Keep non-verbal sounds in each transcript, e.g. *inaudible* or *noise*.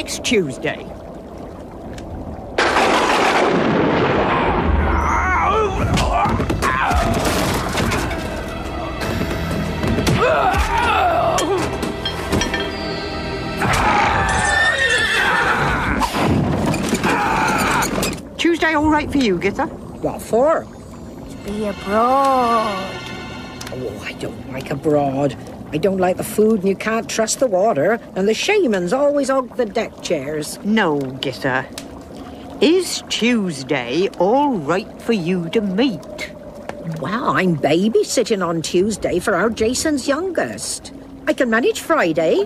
next Tuesday. Tuesday all right for you, Githa? What for? To be abroad. Oh, I don't like abroad. I don't like the food and you can't trust the water. And the shamans always hug the deck chairs. No, Githa. Is Tuesday all right for you to meet? Well, I'm babysitting on Tuesday for our Jason's youngest. I can manage Friday.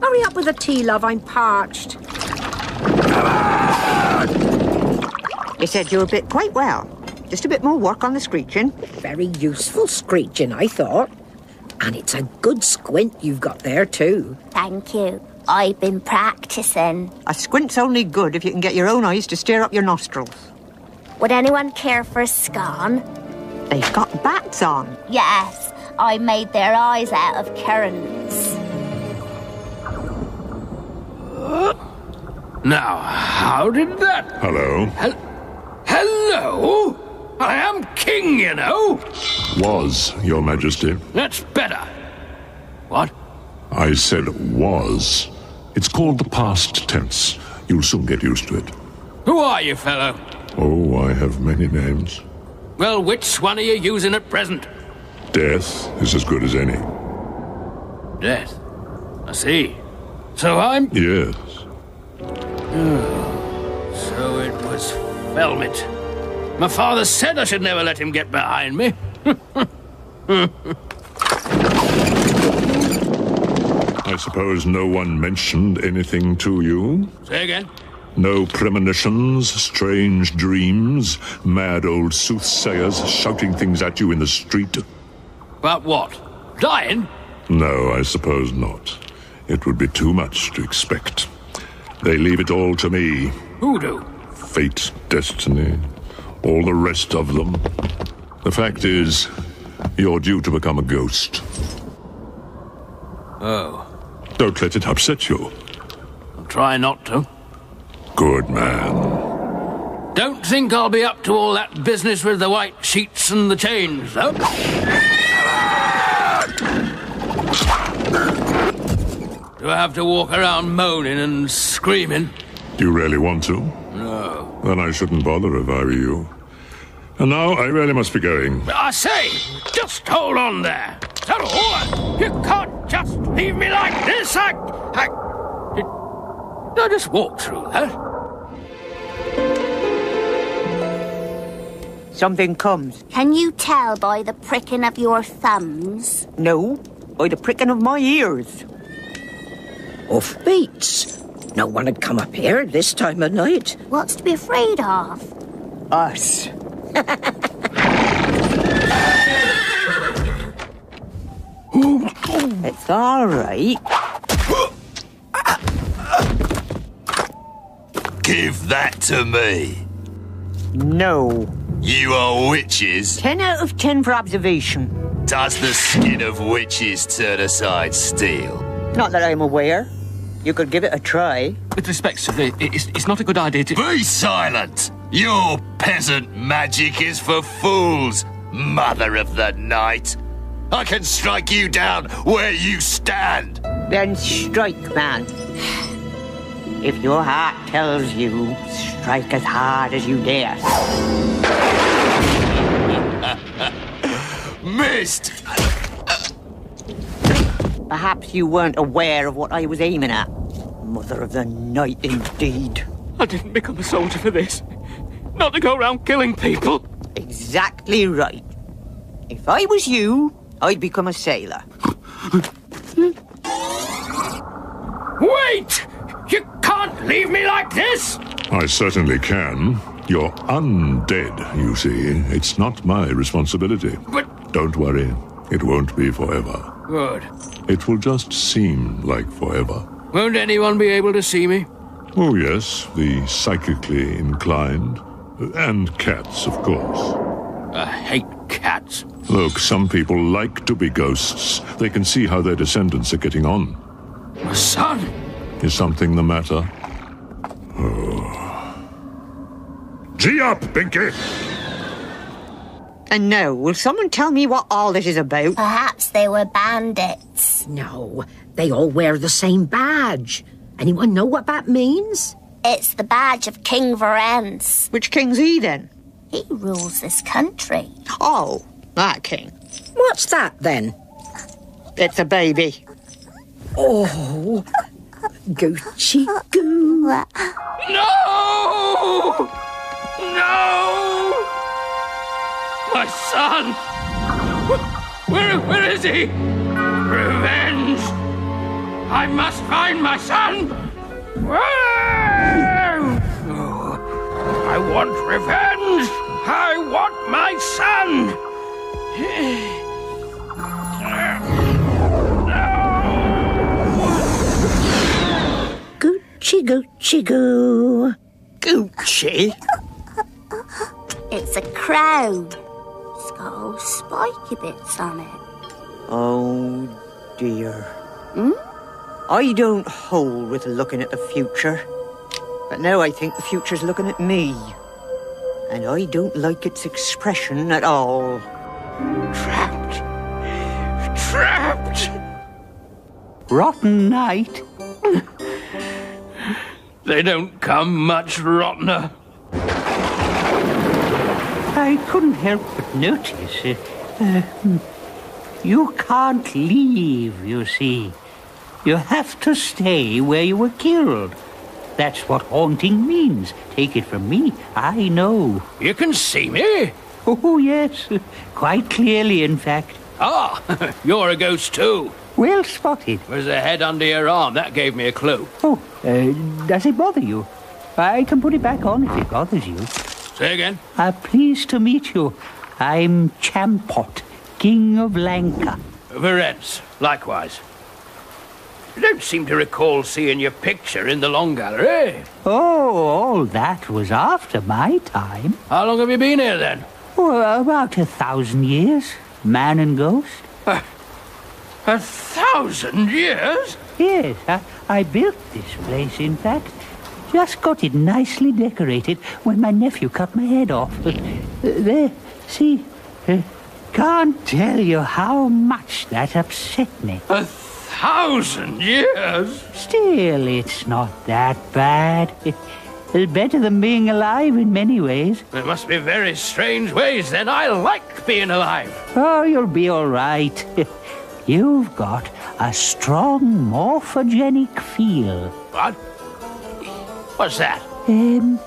Hurry up with the tea, love. I'm parched. They said you were a bit quite well. Just a bit more work on the screeching. Very useful screeching, I thought. And it's a good squint you've got there, too. Thank you. I've been practicing. A squint's only good if you can get your own eyes to steer up your nostrils. Would anyone care for a scone? They've got bats on. Yes, I made their eyes out of currants. Now, how did that? Hello. Hel- Hello? I am king, you know. Was, Your Majesty. That's better. What? I said was. It's called the past tense. You'll soon get used to it. Who are you, fellow? Oh, I have many names. Well, which one are you using at present? Death is as good as any. Death. I see. So I'm. Yes. *sighs* So it was Felmet. My father said I should never let him get behind me. *laughs* I suppose no one mentioned anything to you? Say again. No premonitions, strange dreams, mad old soothsayers shouting things at you in the street? About what? Dying? No, I suppose not. It would be too much to expect. They leave it all to me. Who do? Fate, destiny, all the rest of them. The fact is, you're due to become a ghost. Oh, Don't let it upset you. I'll try not to. Good man. Don't think I'll be up to all that business with the white sheets and the chains, though. Do I have to walk around moaning and screaming? Do you really want to? No. Then I shouldn't bother if I were you. And now I really must be going. I say, just hold on there. Hello, you can't just leave me like this. I, I, did I just walk through that? Something comes. Can you tell by the pricking of your thumbs? No, by the pricking of my ears. Off beats. No one had come up here this time of night. What's to be afraid of? Us. It's all right. Give that to me. No. You are witches. Ten out of ten for observation. Does the skin of witches turn aside steel? Not that I'm aware. You could give it a try. With respect, sir, it- it's, it's not a good idea to. Be silent! Your peasant magic is for fools, mother of the night. I can strike you down where you stand. Then strike, man. If your heart tells you, strike as hard as you dare. *laughs* Missed! Perhaps you weren't aware of what I was aiming at. Mother of the night, indeed. I didn't become a soldier for this. Not to go around killing people. Exactly right. If I was you, I'd become a sailor. Wait! You can't leave me like this! I certainly can. You're undead, you see. It's not my responsibility. But, Don't worry. It won't be forever. good. It will just seem like forever. Won't anyone be able to see me? Oh, yes, the psychically inclined. And cats, of course. I hate cats. Look, some people like to be ghosts. They can see how their descendants are getting on. My son? Is something the matter? Oh. Gee up, Binky! And now, will someone tell me what all this is about? Perhaps they were bandits. No, they all wear the same badge. Anyone know what that means? It's the badge of King Verence. Which king's he then? He rules this country. Oh, that king. What's that then? It's a baby. Oh, Goochie Goo. No! No! My son! Where, where is he? Revenge! I must find my son! Whoa! I want revenge! I want my son! Goochie Goochie Goo. Gucci? It's a crow. It's got all spiky bits on it. Oh, dear. Hmm? I don't hold with looking at the future. But now I think the future's looking at me. And I don't like its expression at all. Trapped! Trapped! Rotten night. They don't come much rottener. I couldn't help but notice. Uh, uh, hmm, you can't leave, you see. You have to stay where you were killed. That's what haunting means. Take it from me. I know. You can see me? Oh, yes. Quite clearly, in fact. Ah, *laughs* you're a ghost too. Well spotted. There's a head under your arm. That gave me a clue. Oh, uh, does it bother you? I can put it back on if it bothers you. Say again. Uh, pleased to meet you. I'm Champot, King of Lancre. Verence, likewise. You don't seem to recall seeing your picture in the Long Gallery. Oh, all that was after my time. How long have you been here then? Oh, about a thousand years. Man and ghost. A thousand years? Yes, I, I built this place, in fact. Just got it nicely decorated when my nephew cut my head off. Uh, there, see, uh, can't tell you how much that upset me. A thousand years? Still, it's not that bad. It's better than being alive in many ways. There must be very strange ways then. I like being alive. Oh, you'll be all right. *laughs* You've got a strong morphogenic feel. What? What's that? Um,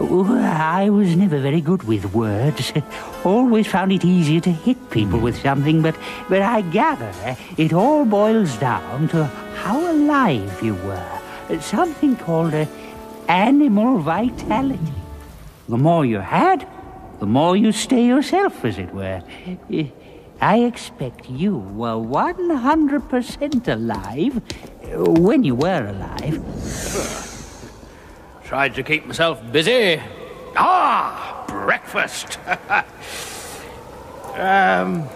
I was never very good with words. Always found it easier to hit people with something, but, but I gather it all boils down to how alive you were. Something called uh, animal vitality. The more you had, the more you stay yourself, as it were. I expect you were 100% alive when you were alive. Tried to keep myself busy. Ah, breakfast. *laughs* um,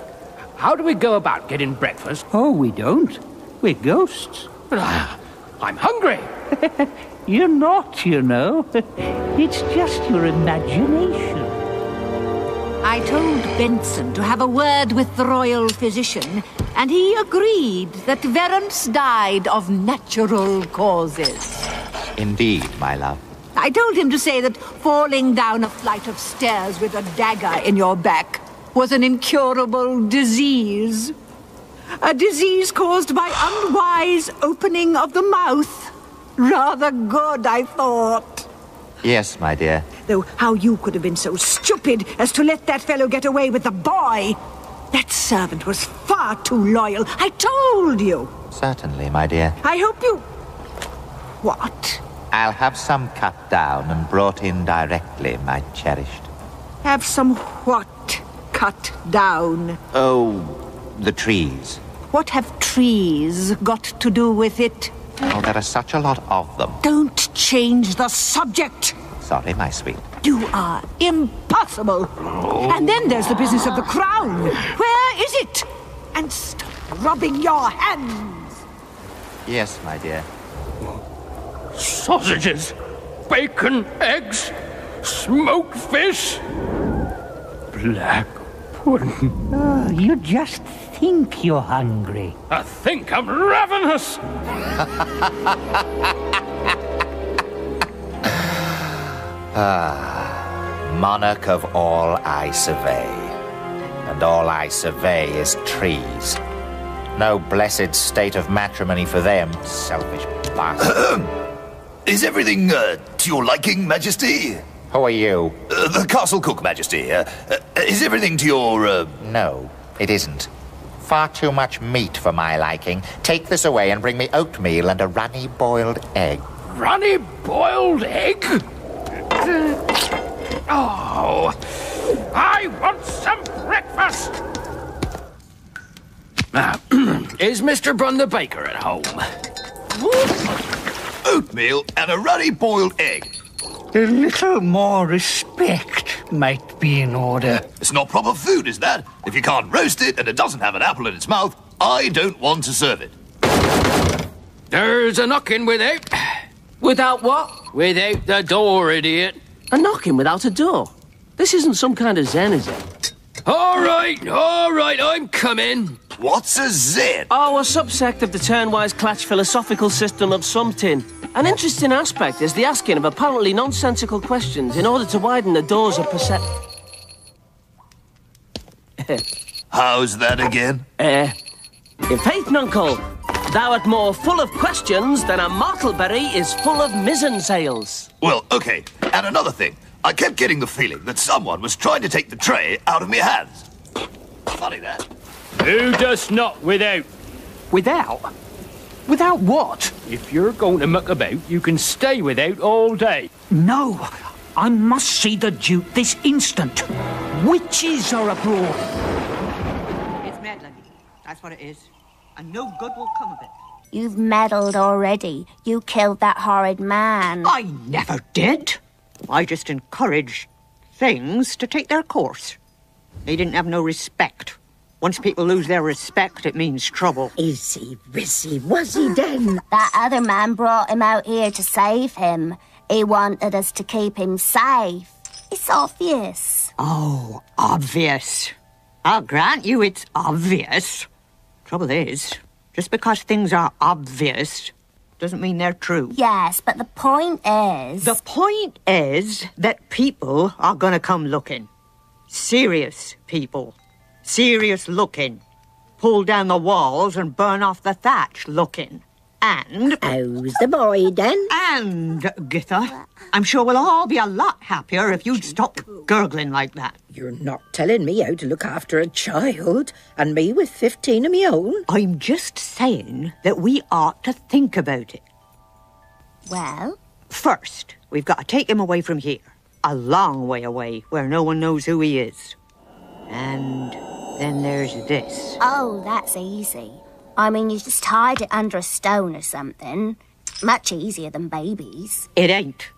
how do we go about getting breakfast? Oh, we don't. We're ghosts. But I, I'm hungry. *laughs* You're not, you know. *laughs* It's just your imagination. I told Benson to have a word with the royal physician, and he agreed that Verence died of natural causes. Indeed, my love. I told him to say that falling down a flight of stairs with a dagger in your back was an incurable disease. A disease caused by unwise opening of the mouth. Rather good, I thought. Yes, my dear. Though how you could have been so stupid as to let that fellow get away with the boy. That servant was far too loyal. I told you. Certainly, my dear. I hope you. What? I'll have some cut down and brought in directly, my cherished. Have some what cut down? Oh, the trees. What have trees got to do with it? Oh, there are such a lot of them. Don't change the subject. Sorry, my sweet. You are impossible. And then there's the business of the crown. Where is it? And stop rubbing your hands. Yes, my dear. Sausages, bacon, eggs, smoked fish, black pudding. Oh, you just think you're hungry. I think I'm ravenous. *laughs* Ah, monarch of all I survey, and all I survey is trees. No blessed state of matrimony for them, selfish bastards. *clears throat* Is everything uh, to your liking, Majesty? Who are you? Uh, the castle cook, Majesty. Uh, uh, is everything to your. Uh... No, it isn't. Far too much meat for my liking. Take this away and bring me oatmeal and a runny boiled egg. Runny boiled egg? Oh, I want some breakfast. Now, ah, *clears throat* is Mr. Brun the baker at home? Oatmeal and a runny boiled egg. A little more respect might be in order. It's not proper food, is that? If you can't roast it and it doesn't have an apple in its mouth, I don't want to serve it. There's a knocking without. Without what? Without the door, idiot. A knocking without a door? This isn't some kind of zen, is it? All right, all right, I'm coming. What's a zen? Oh, a subsect of the Turnwise Klatch philosophical system of something. An interesting aspect is the asking of apparently nonsensical questions in order to widen the doors of perception. How's that again? Eh. In faith, nuncle, thou art more full of questions than a martleberry is full of mizzen sails. Well, okay. And another thing. I kept getting the feeling that someone was trying to take the tray out of my hands. Funny that. Who does not without? Without? Without what? If you're going to muck about, you can stay without all day. No, I must see the Duke this instant. Witches are abroad. It's meddling. That's what it is. And no good will come of it. You've meddled already. You killed that horrid man. I never did. I just encouraged things to take their course. They didn't have no respect. Once people lose their respect, it means trouble. Is he, was he, was he then? That other man brought him out here to save him. He wanted us to keep him safe. It's obvious. Oh, obvious. I'll grant you it's obvious. Trouble is, just because things are obvious doesn't mean they're true. Yes, but the point is. The point is that people are gonna come looking. Serious people. Serious looking. Pull down the walls and burn off the thatch looking. And. How's the boy then? And, Githa, I'm sure we'll all be a lot happier if you'd stop gurgling like that. You're not telling me how to look after a child, and me with 15 of my own. I'm just saying that we ought to think about it. Well? First, we've got to take him away from here. A long way away, where no one knows who he is. And then there's this. Oh, that's easy. I mean, you just hide it under a stone or something. Much easier than babies. It ain't.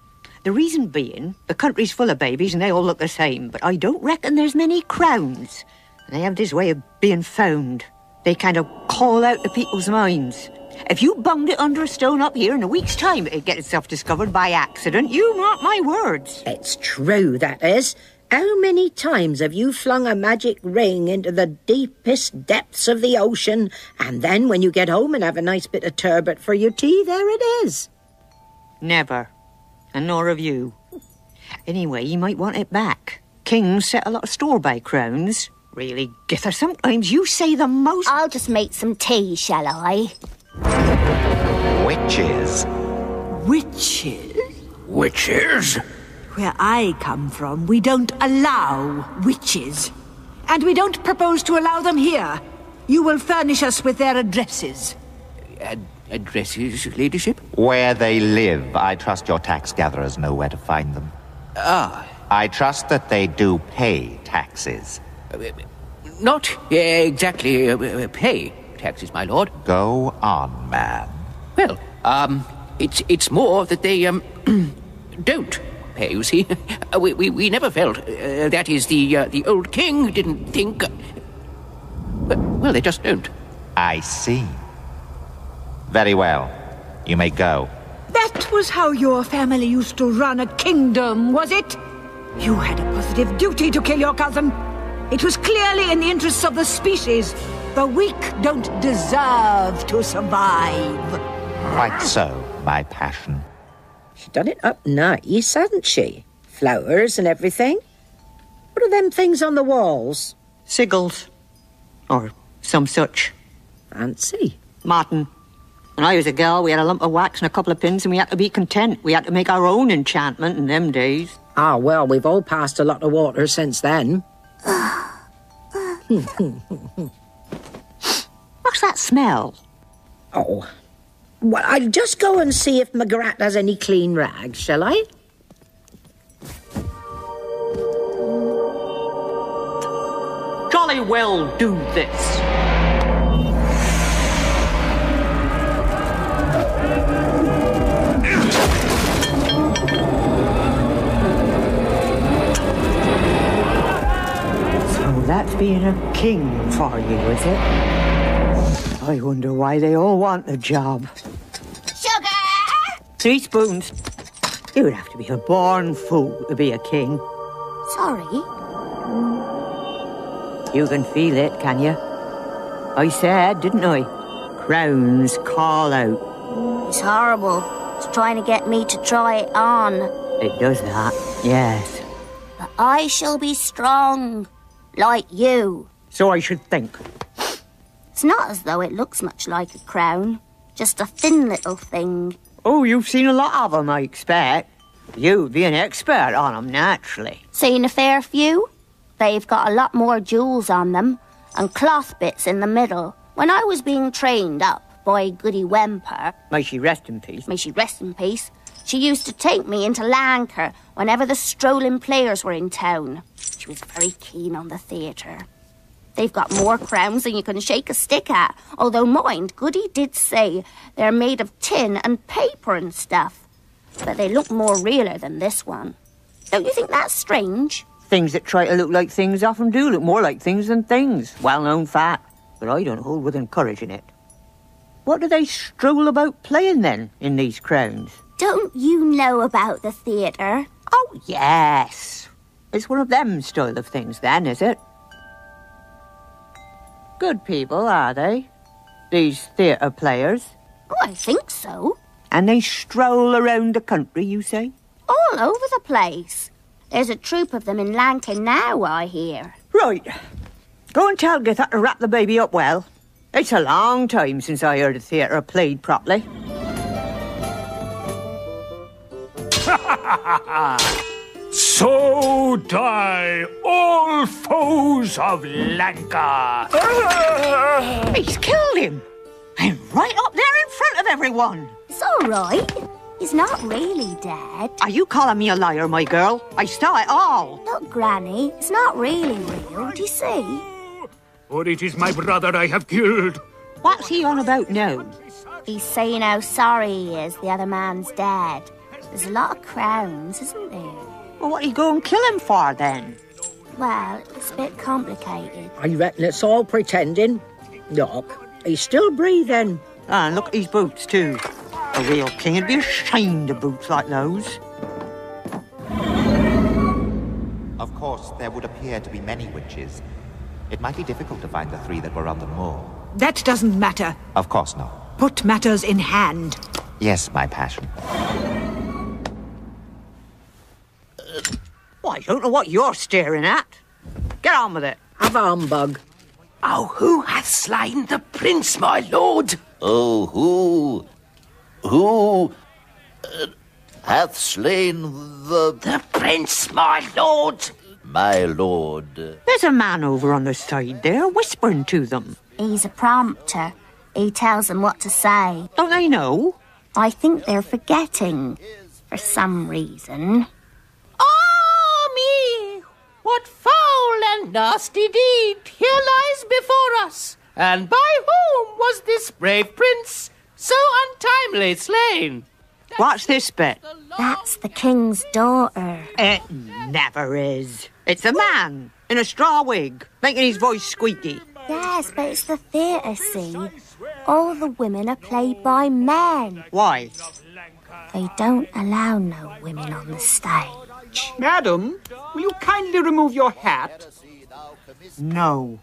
The reason being, the country's full of babies and they all look the same, but I don't reckon there's many crowns. They have this way of being found. They kind of call out to people's minds. If you bunged it under a stone up here in a week's time, it'd get itself discovered by accident. You mark my words. It's true, that is. How many times have you flung a magic ring into the deepest depths of the ocean, and then when you get home and have a nice bit of turbot for your tea, there it is? Never. And nor have you. Anyway, you might want it back. Kings set a lot of store by crowns. Really, Githa, sometimes you say the most. I'll just make some tea, shall I? Witches. Witches? Witches? Where I come from, we don't allow witches. And we don't propose to allow them here. You will furnish us with their addresses. Ad- addresses, ladyship? Where they live, I trust your tax gatherers know where to find them. Ah. I trust that they do pay taxes. Not uh, exactly uh, pay taxes, my lord. Go on, man. Well, um, it's it's more that they um *clears throat* don't pay. You see, Uh, we, we we never felt uh, that is the uh, the old king didn't think. But, well, they just don't. I see. Very well. You may go. That was how your family used to run a kingdom, was it? You had a positive duty to kill your cousin. It was clearly in the interests of the species. The weak don't deserve to survive. Quite so, my passion. She done it up nice, hasn't she? Flowers and everything. What are them things on the walls? Sigils. Or some such. Fancy. Martin. When I was a girl, we had a lump of wax and a couple of pins, and we had to be content. We had to make our own enchantment in them days. Ah, well, we've all passed a lot of water since then. *laughs* What's that smell? Oh. Well, I'll just go and see if Magrat has any clean rags, shall I? Jolly well do this. So that's being a king for you, is it? I wonder why they all want the job. Sugar! Three spoons. You would have to be a born fool to be a king. Sorry. You can feel it, can you? I said, didn't I? Crowns call out. It's horrible. It's trying to get me to try it on. It does that, yes. But I shall be strong. Like you. So I should think. It's not as though it looks much like a crown. Just a thin little thing. Oh, you've seen a lot of 'em, I expect. You'd be an expert on 'em, naturally. Seen a fair few? They've got a lot more jewels on them, and cloth bits in the middle. When I was being trained up by Goody Wemper, May she rest in peace. may she rest in peace, she used to take me into Lancre whenever the strolling players were in town. She was very keen on the theatre. They've got more crowns than you can shake a stick at, although mind, Goody did say they're made of tin and paper and stuff. But they look more realer than this one. Don't you think that's strange? Things that try to look like things often do look more like things than things. Well known fact. But I don't hold with encouraging it. What do they stroll about playing then in these crowns? Don't you know about the theatre? Oh, yes. It's one of them style of things then, is it? Good people, are they? These theatre players. Oh, I think so. And they stroll around the country, you say? All over the place. There's a troop of them in Lancre now, I hear. Right. Go and tell Githa to wrap the baby up well. It's a long time since I heard a theatre played properly. *laughs* so die all foes of Lancre. He's killed him! And right up there in front of everyone! It's all right. He's not really dead. Are you calling me a liar, my girl? I saw it all. Look, Granny, it's not really real. Do you see? For it is my brother I have killed. What's he on about now? He's saying how sorry he is the other man's dead. There's a lot of crowns, isn't there? Well, what are you going to kill him for then? Well, it's a bit complicated. I reckon it's all pretending. Look, he's still breathing. Ah, and look at his boots, too. A real king would be ashamed of boots like those. Of course, there would appear to be many witches. It might be difficult to find the three that were on the moor. That doesn't matter. Of course not. Put matters in hand. Yes, my passion. Well, I don't know what you're staring at. Get on with it. Have a humbug. Oh, who hath slain the prince, my lord? Oh, who? Who uh, hath slain the. The prince, my lord. My lord. There's a man over on the side there whispering to them. He's a prompter. He tells them what to say. Don't they know? I think they're forgetting. For some reason. Me! What foul and nasty deed here lies before us? And by whom was this brave prince so untimely slain? Watch this bit? That's the king's daughter. It never is. It's a man in a straw wig, making his voice squeaky. Yes, but it's the theatre, see? All the women are played by men. Why? They don't allow no women on the stage. Madam, will you kindly remove your hat? No.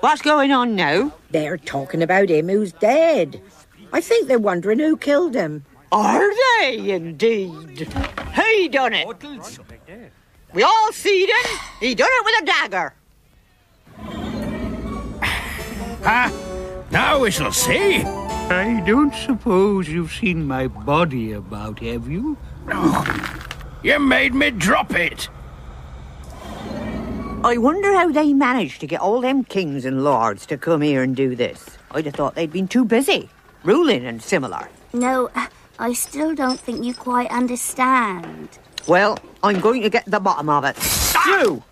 What's going on now? They're talking about him who's dead. I think they're wondering who killed him. Are they indeed? He done it. We all seed him. He done it with a dagger. *sighs* Ah, now we shall see. I don't suppose you've seen my body about, have you? You made me drop it. I wonder how they managed to get all them kings and lords to come here and do this. I'd have thought they'd been too busy, ruling and similar. No, I still don't think you quite understand. Well, I'm going to get to the bottom of it. You!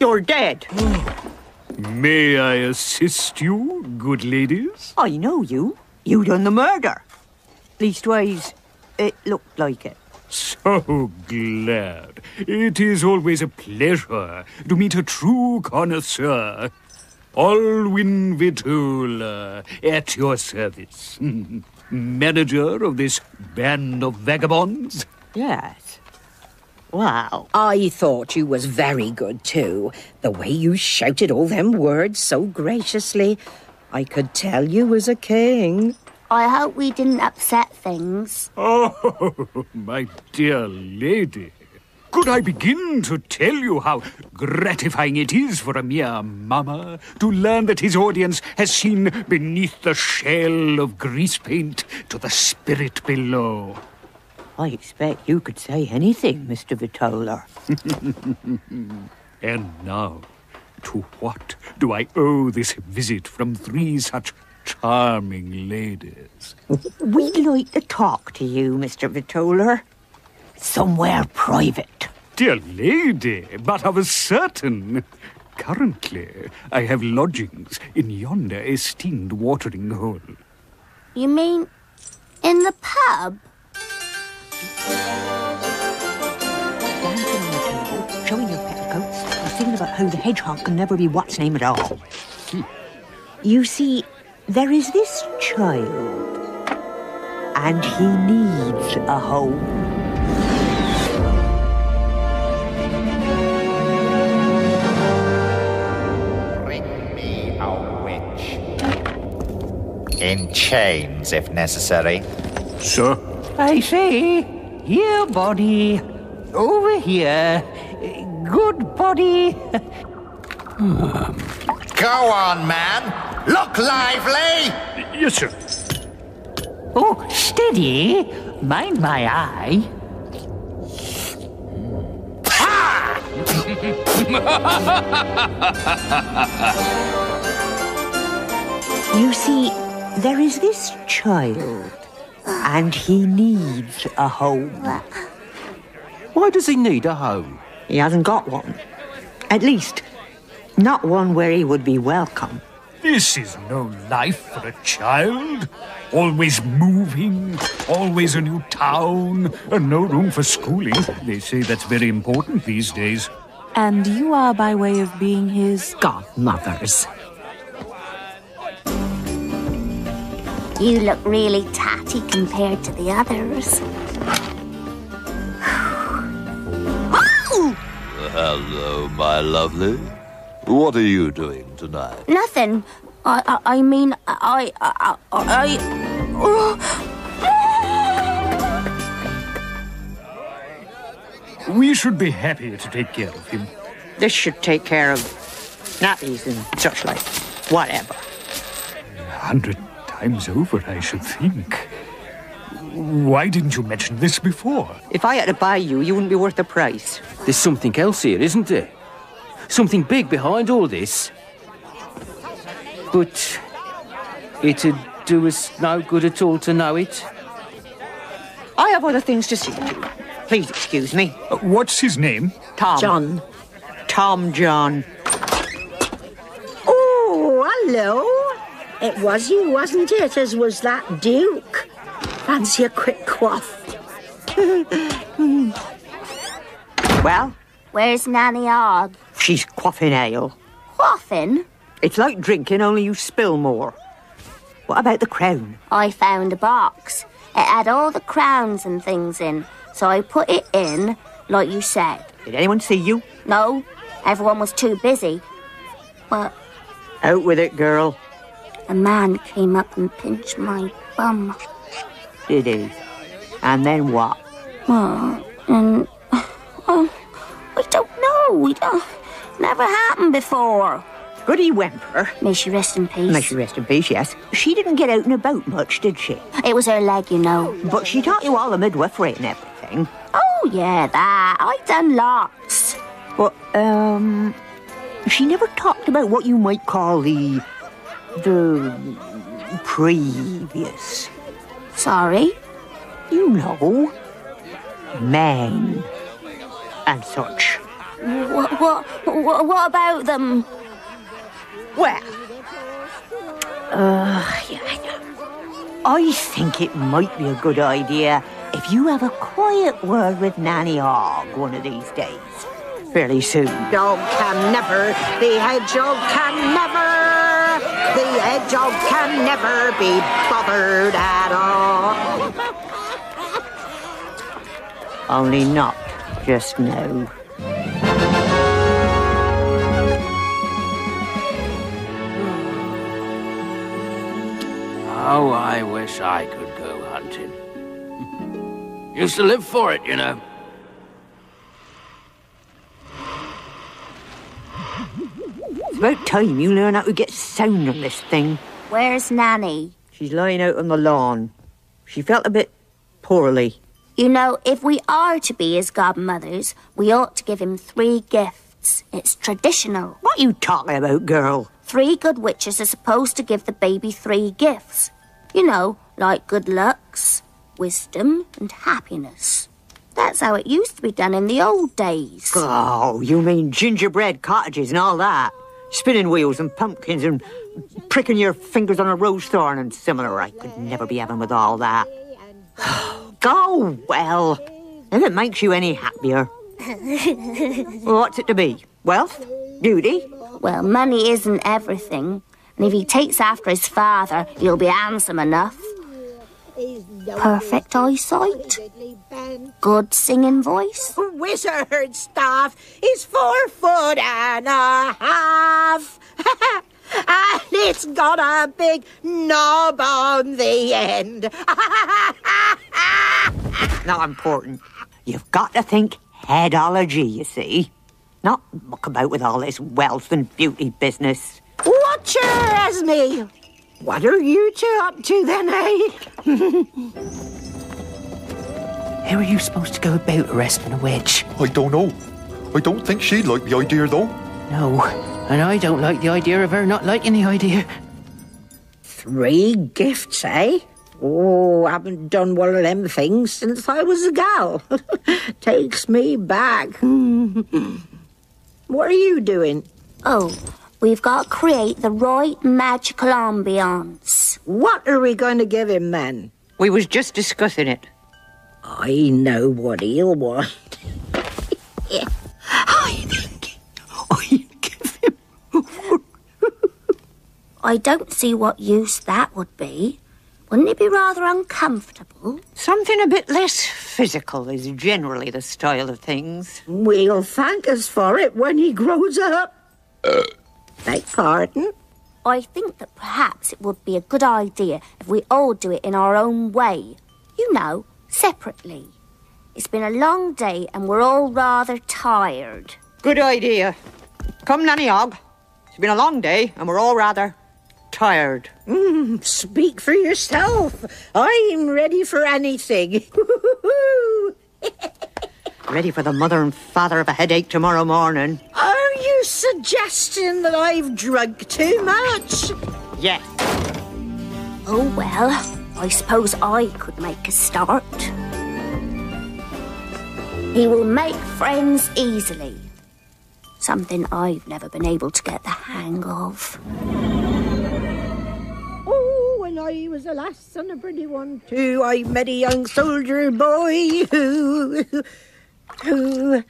You're dead. *gasps* May I assist you, good ladies? I know you. You done the murder. Leastways, it looked like it. So glad. It is always a pleasure to meet a true connoisseur. Alwyn Vitoller, uh, at your service. *laughs* Manager of this band of vagabonds? Yes. Wow. I thought you was very good too. The way you shouted all them words so graciously. I could tell you was a king. I hope we didn't upset things. Oh, *laughs* my dear lady. Could I begin to tell you how gratifying it is for a mere mama to learn that his audience has seen beneath the shell of grease paint to the spirit below? I expect you could say anything, Mr. Vitoller. *laughs* and now, to what do I owe this visit from three such charming ladies? We'd like to talk to you, Mr. Vitoller. Somewhere private. Dear lady, but of a certain. Currently, I have lodgings in yonder esteemed watering hole. You mean in the pub? Dancing on the table, showing your petticoats, and singing about how the hedgehog can never be what's name at all. Hmm. You see, there is this child, and he needs a home. Bring me a witch. In chains, if necessary. Sir? I say, here, body. Over here. Good body. *laughs* Hmm. Go on, man. Look lively. Yes, sir. Oh, steady. Mind my eye. *laughs* You see, there is this child, and he needs a home. Why does he need a home? He hasn't got one. At least, not one where he would be welcome. This is no life for a child. Always moving, always a new town, and no room for schooling. They say that's very important these days. And you are by way of being his godmothers. You look really tatty compared to the others. Hello, my lovely. What are you doing tonight? Nothing. I, I, I mean, I, I, I, I We should be happy to take care of him. This should take care of nappies and such like. Whatever. A hundred times over, I should think. Why didn't you mention this before? If I had to buy you, you wouldn't be worth the price. There's something else here, isn't there? Something big behind all this. But it'd do us no good at all to know it. I have other things to see to. Please excuse me. Uh, what's his name? Tom. John. Tom John. Oh, hello. It was you, wasn't it, as was that Duke? Fancy a quick quaff. *laughs* well? Where's Nanny Ogg? She's quaffing ale. Quaffing? It's like drinking, only you spill more. What about the crown? I found a box. It had all the crowns and things in, so I put it in, like you said. Did anyone see you? No, everyone was too busy. But Out with it, girl. a man came up and pinched my bum. Did he? And then what? Oh, and *sighs* oh, I don't know. We don't. Never happened before. Goody Wemper. May she rest in peace. May she rest in peace, yes. She didn't get out and about much, did she? It was her leg, you know. But she taught you all the midwifery and everything. Oh yeah, that. I done lots. But, um, she never talked about what you might call the. the. previous. Sorry? You know. Men. And such. What? What? What, what about them? Well. Uh, yeah, I think it might be a good idea if you have a quiet word with Nanny Ogg one of these days. Fairly soon. Dog can never, the hedgehog can never, the hedgehog can never be bothered at all. Only not just now. Oh, I wish I could go hunting. *laughs* Used to live for it, you know. It's about time you learn how to get sound on this thing. Where's Nanny? She's lying out on the lawn. She felt a bit poorly. You know, if we are to be his godmothers, we ought to give him three gifts. It's traditional. What are you talking about, girl? Three good witches are supposed to give the baby three gifts. You know, like good looks, wisdom, and happiness. That's how it used to be done in the old days. Oh, you mean gingerbread cottages and all that? Spinning wheels and pumpkins and pricking your fingers on a rose thorn and similar. I could never be having with all that. *sighs* Go well. If it makes you any happier. *laughs* What's it to be? Wealth? Duty? Well, money isn't everything. And if he takes after his father, he'll be handsome enough. Perfect eyesight. Good singing voice. Wizard staff He's four foot and a half. *laughs* and it's got a big knob on the end. *laughs* Not important. You've got to think headology, you see. Not muck about with all this wealth and beauty business. Watch her, Esme. What are you two up to then, eh? *laughs* How are you supposed to go about arresting a witch? I don't know. I don't think she'd like the idea, though. No, and I don't like the idea of her not liking the idea. Three gifts, eh? Oh, I haven't done one of them things since I was a gal. *laughs* Takes me back. *laughs* what are you doing? Oh, we've got to create the right magical ambiance. What are we going to give him then? We was just discussing it. I know what he'll want. Yeah. *laughs* I think I'd give him. *laughs* I don't see what use that would be. Wouldn't it be rather uncomfortable? Something a bit less physical is generally the style of things. We'll thank us for it when he grows up. Uh, Beg pardon? I think that perhaps it would be a good idea if we all do it in our own way. You know, separately. It's been a long day and we're all rather tired. Good idea. Come, Nanny Ogg. It's been a long day and we're all rather tired. Mm, speak for yourself. I'm ready for anything. *laughs* Ready for the mother and father of a headache tomorrow morning. *gasps* *laughs* Suggesting that I've drunk too much? Yes. Oh well, I suppose I could make a start. He will make friends easily. Something I've never been able to get the hang of. Oh, when I was a lass and a pretty one too, I met a young soldier boy who, who,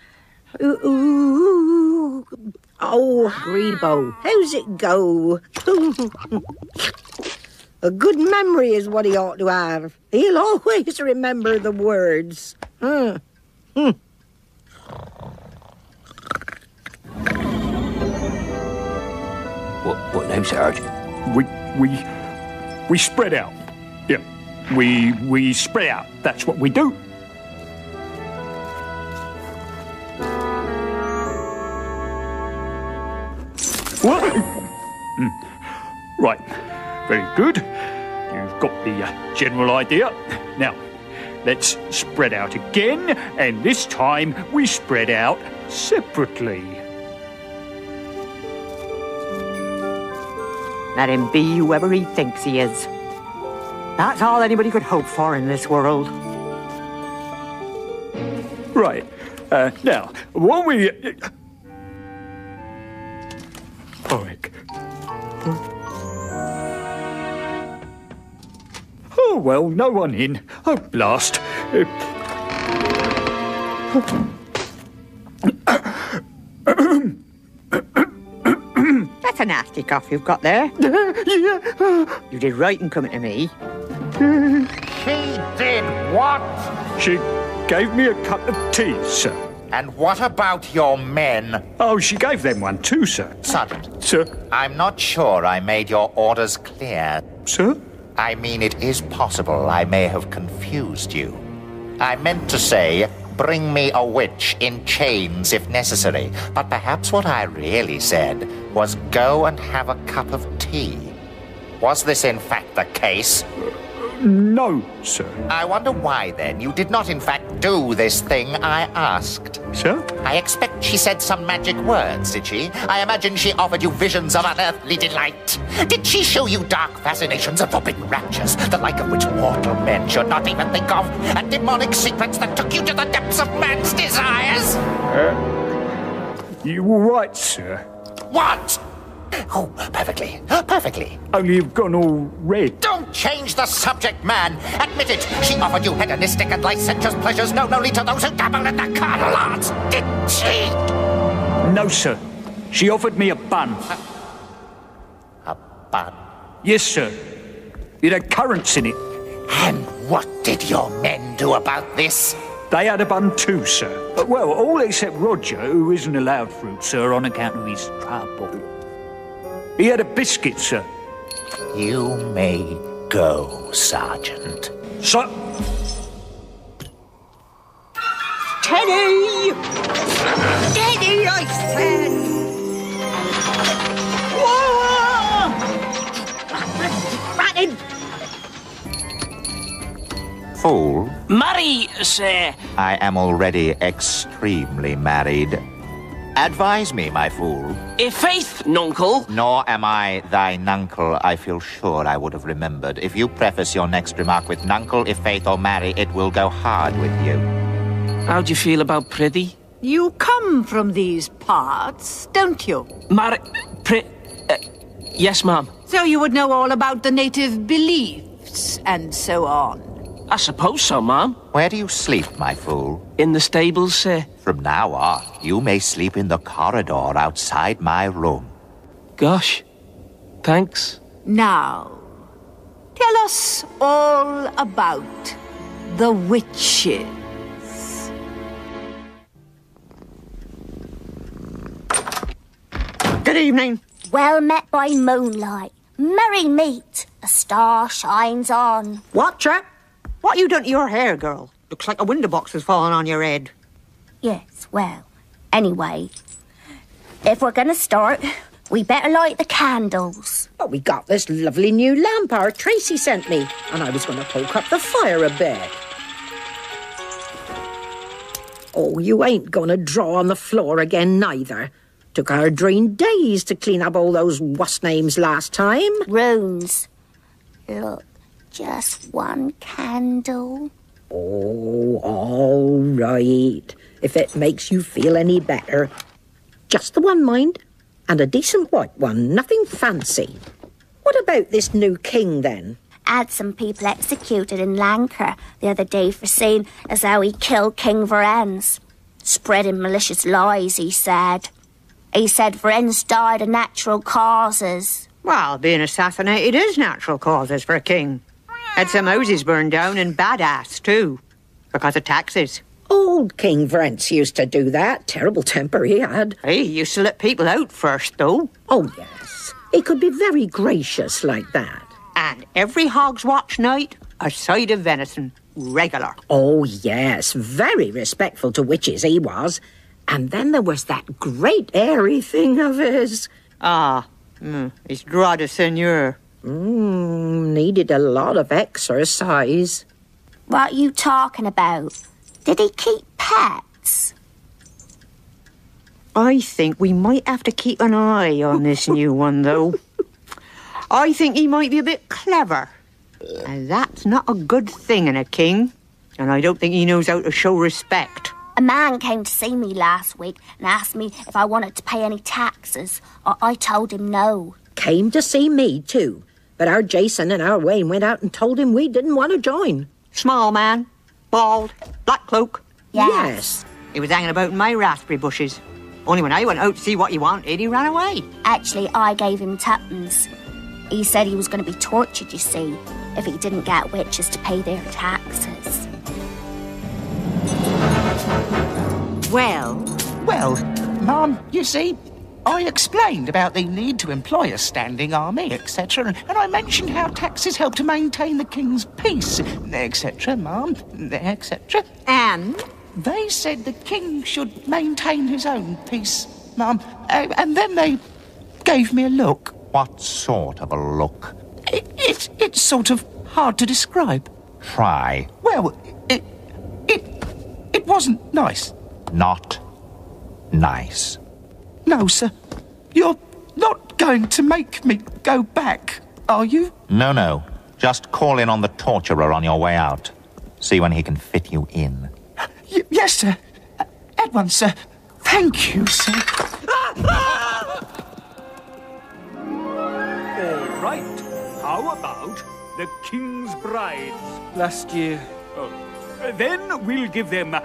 who, who oh, Greebo, how's it go? *laughs* A good memory is what he ought to have. He'll always remember the words. Hmm. Hmm. What, what name, Sarge? We we we spread out. Yeah. We we spread out. That's what we do. Hmm. Right. Very good. You've got the uh, general idea. Now, let's spread out again, and this time we spread out separately. Let him be whoever he thinks he is. That's all anybody could hope for in this world. Right. Uh, now, when we. Alright. Oh, well, no one in. Oh, blast. That's a nasty cough you've got there. You did right in coming to me. She did what? She gave me a cup of tea, sir. And what about your men? Oh, she gave them one too, sir. Sergeant. Sir? I'm not sure I made your orders clear. Sir? I mean, it is possible I may have confused you. I meant to say, bring me a witch in chains if necessary, but perhaps what I really said was go and have a cup of tea. Was this in fact the case? No, sir. I wonder why then you did not in fact do this thing I asked. Sir? I expect she said some magic words, did she? I imagine she offered you visions of unearthly delight. Did she show you dark fascinations and forbidden raptures, the like of which mortal men should not even think of, and demonic secrets that took you to the depths of man's desires? Uh, you were right, sir. What? Oh, perfectly. Perfectly. Only you've gone all red. Don't change the subject, man. Admit it. She offered you hedonistic and licentious pleasures known only to those who dabble in the carnal arts, didn't she? No, sir. She offered me a bun. A bun? Yes, sir. It had currants in it. And what did your men do about this? They had a bun too, sir. Well, all except Roger, who isn't allowed fruit, sir, on account of his trouble. He had a biscuit, sir. You may go, Sergeant. Sir? Teddy! Teddy, I said! Whoa! Rat! Fool, Marry, sir. I am already extremely married. Advise me, my fool. I faith, nuncle. Nor am I thy nuncle, I feel sure I would have remembered. If you preface your next remark with nuncle, if faith or marry, it will go hard with you. How do you feel about Prithee? You come from these parts, don't you? Mar... Pri... Uh, yes, ma'am. So you would know all about the native beliefs and so on. I suppose so, ma'am. Where do you sleep, my fool? In the stables, sir. From now on, you may sleep in the corridor outside my room. Gosh. Thanks. Now, tell us all about the witches. Good evening. Well met by moonlight. Merry meet. A star shines on. What, chap? What you done to your hair, girl? Looks like a window box has fallen on your head. Yes, well, anyway, if we're gonna start, we better light the candles. But we got this lovely new lamp our Tracy sent me, and I was going to poke up the fire a bit. Oh, you ain't going to draw on the floor again, neither. Took our drain days to clean up all those what's names last time. Runes. Look, just one candle. Oh, all right. If it makes you feel any better. Just the one, mind. And a decent white one, nothing fancy. What about this new king, then? Had some people executed in Lancre the other day for saying as how he killed King Verence. Spreading malicious lies, he said. He said Verence died of natural causes. Well, being assassinated is natural causes for a king. Had some houses burned down and badass too, because of taxes. Old King Verence used to do that. Terrible temper he had. He used to let people out first, though. Oh, yes. He could be very gracious like that. And every Hogswatch night, a side of venison. Regular. Oh, yes. Very respectful to witches he was. And then there was that great airy thing of his. Ah, mm, his droit de seigneur. Mm, needed a lot of exercise. What are you talking about? Did he keep pets? I think we might have to keep an eye on this *laughs* new one, though. I think he might be a bit clever. And that's not a good thing in a king. And I don't think he knows how to show respect. A man came to see me last week and asked me if I wanted to pay any taxes. I, I told him no. Came to see me, too. But our Jason and our Wayne went out and told him we didn't want to join. Small man, bald, black cloak. Yes. He was hanging about in my raspberry bushes. Only when I went out to see what he wanted, he ran away. Actually, I gave him tuppence. He said he was going to be tortured, you see, if he didn't get witches to pay their taxes. Well, Well, Ma'am, you see, I explained about the need to employ a standing army, etc., and I mentioned how taxes help to maintain the king's peace, etc., Ma'am, etc. And? They said the king should maintain his own peace, Ma'am, uh, and then they gave me a look. What sort of a look? It, it, it's sort of hard to describe. Try. Well, it, it, it wasn't nice. Not nice. No, sir. You're not going to make me go back, are you? No, no. Just call in on the torturer on your way out. See when he can fit you in. Y- yes, sir. At once, sir. Thank you, sir. All right. How about the King's Brides? Last year. Then we'll give them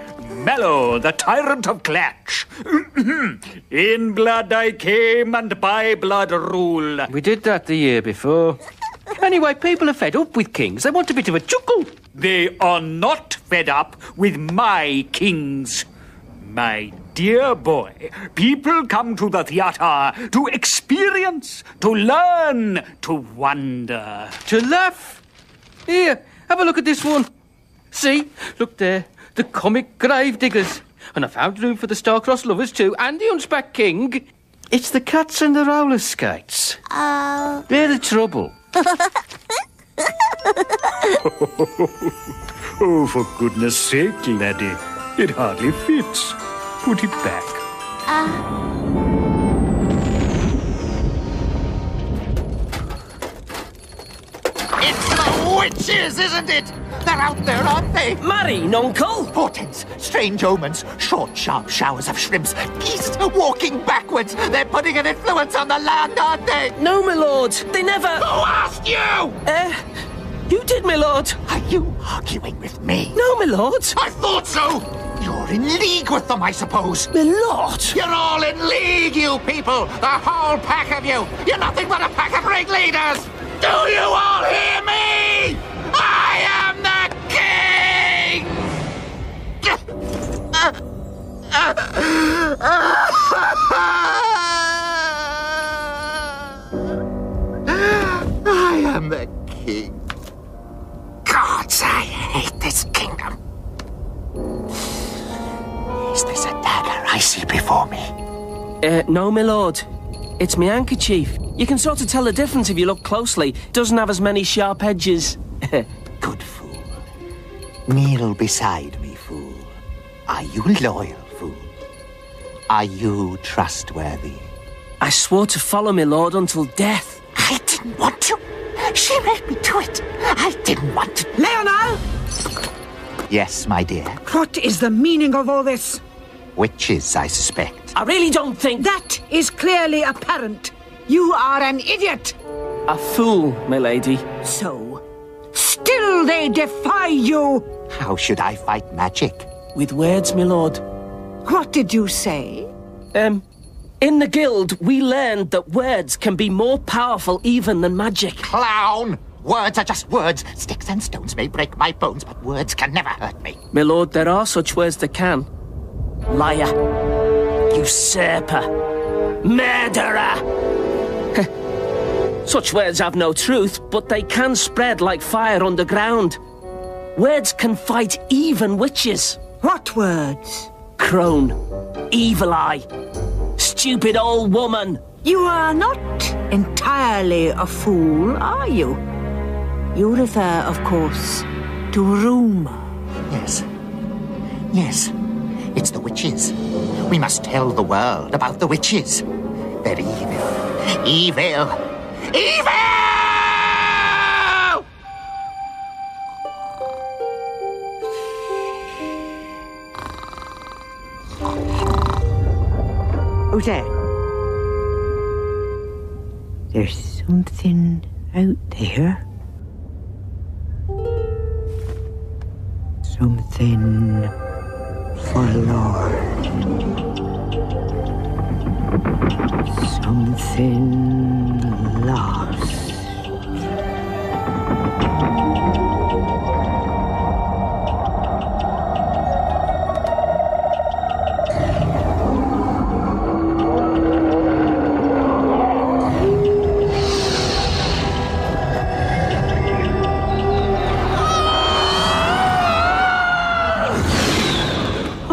Mallow, the Tyrant of Klatch. *clears throat* In blood I came, and by blood rule. We did that the year before. Anyway, people are fed up with kings. They want a bit of a chuckle. They are not fed up with my kings. My dear boy, people come to the theatre to experience, to learn, to wonder. To laugh. Here, have a look at this one. See, look there, the comic grave diggers. And I found room for the star-crossed lovers too, and the hunchback king. It's the cats and the roller skates. Oh. They're the trouble. *laughs* oh, for goodness sake, laddie. It hardly fits. Put it back. Ah. It's the witches, isn't it? They're out there, aren't they? Marry, Uncle! Portents, strange omens, short, sharp showers of shrimps, geese walking backwards. They're putting an influence on the land, aren't they? No, my lord. They never. Who asked you? Uh, you did, my lord. Are you arguing with me? No, my lord. I thought so. You're in league with them, I suppose. My lord. You're all in league, you people. The whole pack of you. You're nothing but a pack of ringleaders. Do you all hear me? I am the king! I am the king. Gods, I hate this kingdom. Is this a dagger I see before me? Uh, no, my lord. It's my handkerchief. You can sort of tell the difference if you look closely. It Doesn't have as many sharp edges. *laughs* Good fool. Kneel beside me, fool. Are you loyal, fool? Are you trustworthy? I swore to follow my lord until death. I didn't want to. She made me do it. I didn't want to. Leonal! Yes, my dear. What is the meaning of all this? Witches, I suspect. I really don't think. That is clearly apparent. You are an idiot. A fool, my lady. So, still they defy you. How should I fight magic? With words, my lord. What did you say? Um, In the guild, we learned that words can be more powerful even than magic. Clown! Words are just words. Sticks and stones may break my bones, but words can never hurt me. My lord, there are such words that can. Liar. Usurper. Murderer. *laughs* such words have no truth, but they can spread like fire underground. Words can fight even witches. What words? Crone. Evil Eye. Stupid old woman. You are not entirely a fool, are you? You refer, of course, to rumour. Yes. Yes. It's the witches. We must tell the world about the witches. They're evil. Evil. Evil! Who's that? There's something out there. Something forlorn. Something lost.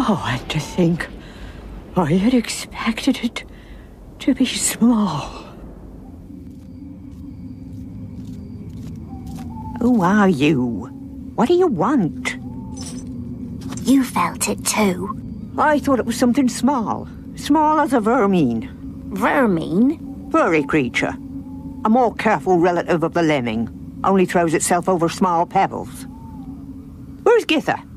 Oh, and to think I had expected it to be small. Who are you? What do you want? You felt it too. I thought it was something small. Small as a vermine. Vermine? Furry creature. A more careful relative of the lemming. Only throws itself over small pebbles. Where's Githa?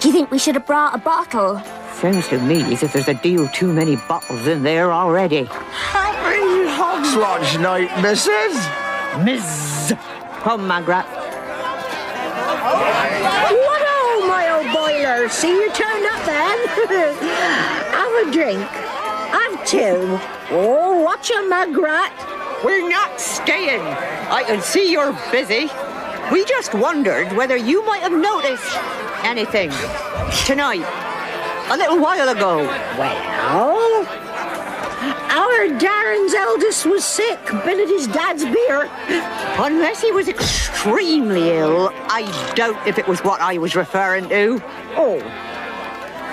Do you think we should have brought a bottle? Sounds to me as if there's a deal too many bottles in there already. Happy Hog's Lodge night, Mrs. Miss. Come, Magrat. What oh, my old boiler? See you turned up then? *laughs* Have a drink. Have two. Oh, watch a Magrat. We're not staying. I can see you're busy. We just wondered whether you might have noticed anything tonight, a little while ago. Well, our Darren's eldest was sick, been at his dad's beer. Unless he was extremely ill, I doubt if it was what I was referring to. Oh.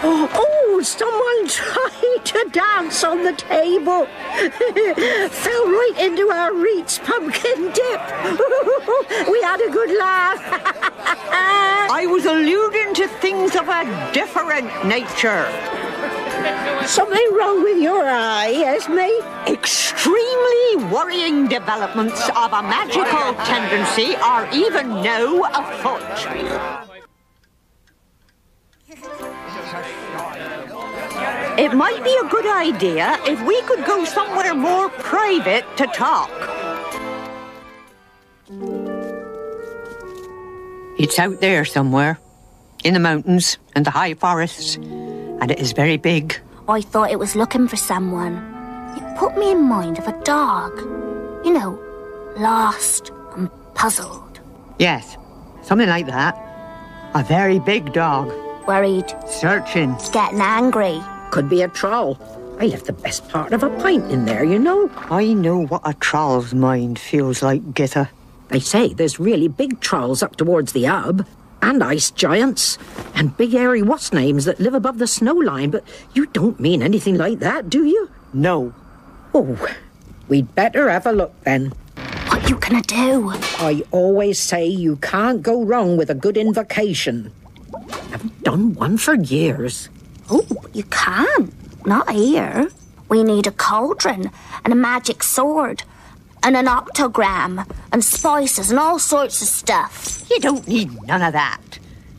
Oh, oh, someone tried *laughs* to dance on the table. *laughs* Fell right into our Reed's pumpkin dip. *laughs* we had a good laugh. I was alluding to things of a different nature. Something wrong with your eye, Esme? Extremely worrying developments of a magical tendency are even now afoot. It might be a good idea if we could go somewhere more private to talk. It's out there somewhere, in the mountains and the high forests, and it is very big. I thought it was looking for someone. It put me in mind of a dog. You know, lost and puzzled. Yes, something like that. A very big dog. Worried. Searching. Getting angry. Could be a troll. I left the best part of a pint in there, you know. I know what a troll's mind feels like, Githa. They say there's really big trolls up towards the Ub, and ice giants, and big airy what's names that live above the snow line, but you don't mean anything like that, do you? No. Oh, we'd better have a look then. What you gonna do? I always say you can't go wrong with a good invocation. I've done one for years. Oh, you can't. Not here. We need a cauldron and a magic sword and an octogram and spices and all sorts of stuff. You don't need none of that.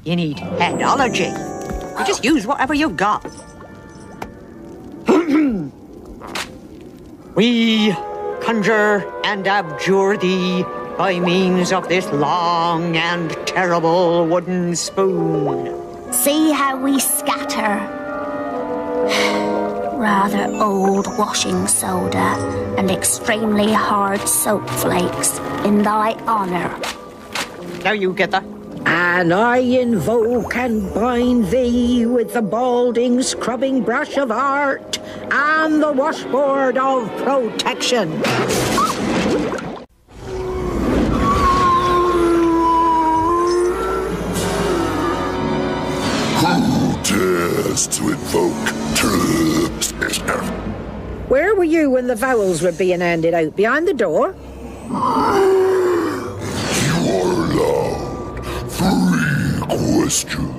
You need headology. You just use whatever you've got. *clears throat* we conjure and abjure thee by means of this long and terrible wooden spoon. See how we scatter. *sighs* Rather old washing soda and extremely hard soap flakes in thy honour. Now you get that. And I invoke and bind thee with the balding scrubbing brush of art and the washboard of protection. Who dares to invoke terms? Where were you when the vowels were being handed out? Behind the door? You are allowed three questions.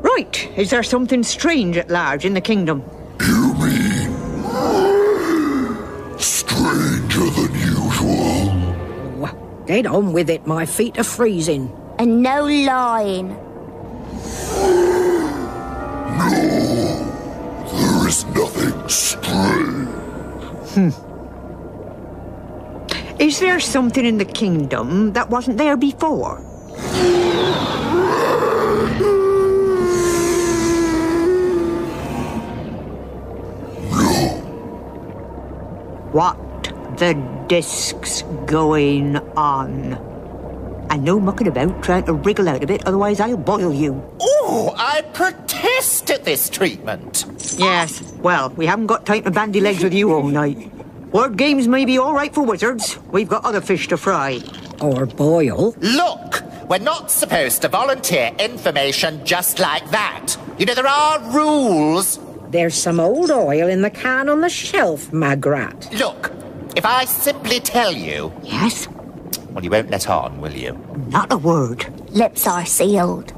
Right. Is there something strange at large in the kingdom? You mean stranger than usual? Get on with it, my feet are freezing. And no lying. No, Hmm. Is there something in the kingdom that wasn't there before? What the disk's going on? And no mucking about trying to wriggle out of it, otherwise I'll boil you. Oh, I protest at this treatment. Yes, well, we haven't got time to bandy legs with you all night. Word games may be all right for wizards. We've got other fish to fry. Or boil. Look, we're not supposed to volunteer information just like that. You know, there are rules. There's some old oil in the can on the shelf, Magrat. Look, if I simply tell you. Yes? Well, you won't let on, will you? Not a word. Lips are sealed.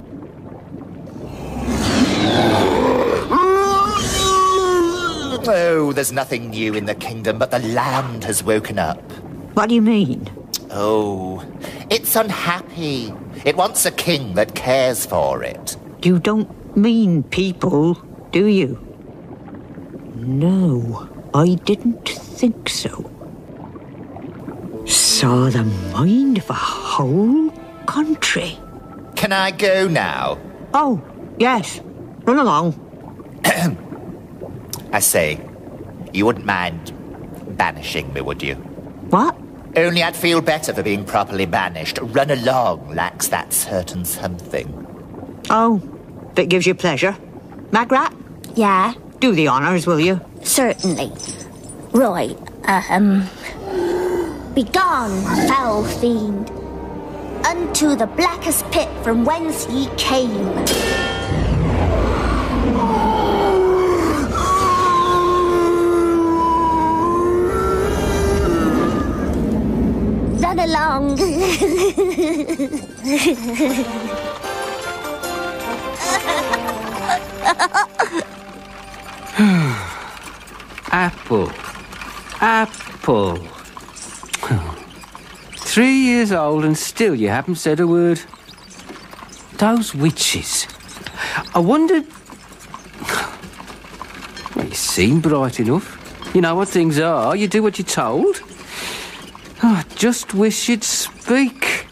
Oh, there's nothing new in the kingdom, but the land has woken up. What do you mean? Oh, it's unhappy. It wants a king that cares for it. You don't mean people, do you? No, I didn't think so. Saw the mind of a whole country. Can I go now? Oh, yes. Run along. *clears throat* I say, you wouldn't mind banishing me, would you? What? Only I'd feel better for being properly banished. Run along lacks that certain something. Oh, that gives you pleasure. Magrat? Yeah? Do the honours, will you? Certainly. Right, um. Begone, foul fiend, unto the blackest pit from whence ye came. Run along. *sighs* Apple. Apple. Three years old and still you haven't said a word. Those witches. I wondered. *sighs* Well, you seem bright enough. You know what things are. You do what you're told. Oh, I just wish you'd speak.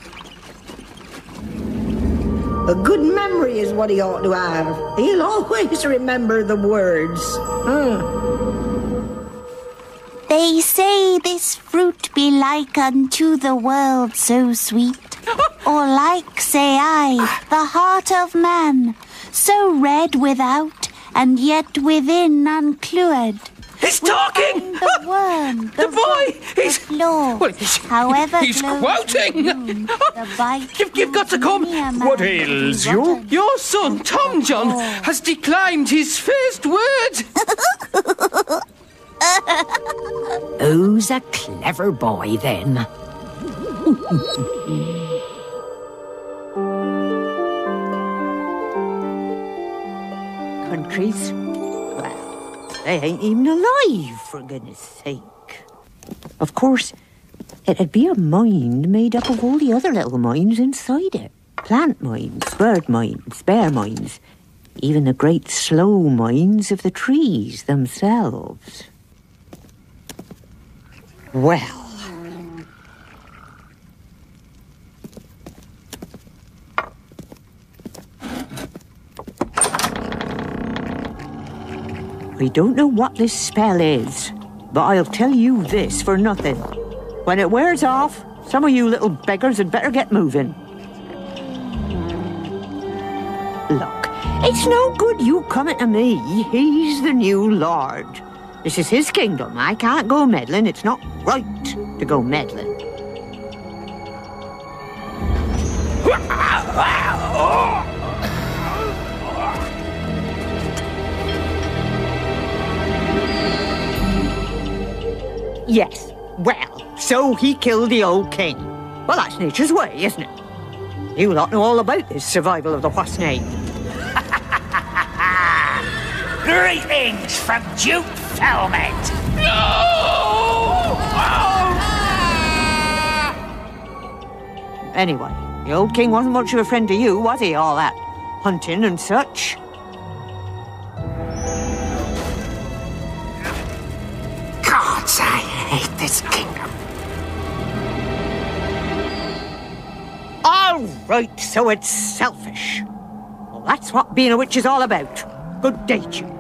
A good memory is what he ought to have. He'll always remember the words. Huh. They say this fruit be like unto the world so sweet, *gasps* or like, say I, the heart of man, so red without and yet within unclued. He's talking! The *laughs* worm, the, The boy! He's. floor, Well, he's, however he's close quoting! *laughs* the bite You've, you've got to come. What ails you? Your son, Tomjon, has declaimed his first word. *laughs* Who's a clever boy then? Countries? Well, they ain't even alive, for goodness sake. Of course, it'd be a mind made up of all the other little minds inside it. Plant minds, bird minds, bear minds, even the great slow minds of the trees themselves. Well. We don't know what this spell is, but I'll tell you this for nothing. When it wears off, some of you little beggars had better get moving. Look, it's no good you coming to me. He's the new lord. This is his kingdom. I can't go meddling. It's not right to go meddling. Yes, well, so he killed the old king. Well, that's nature's way, isn't it? You lot know all about this survival of the what's. *laughs* Greetings from Duke Felmet. Anyway, the old king wasn't much of a friend to you, was he? All that hunting and such. Gods, I hate this kingdom. All right, so it's selfish. Well, that's what being a witch is all about. Good day to you.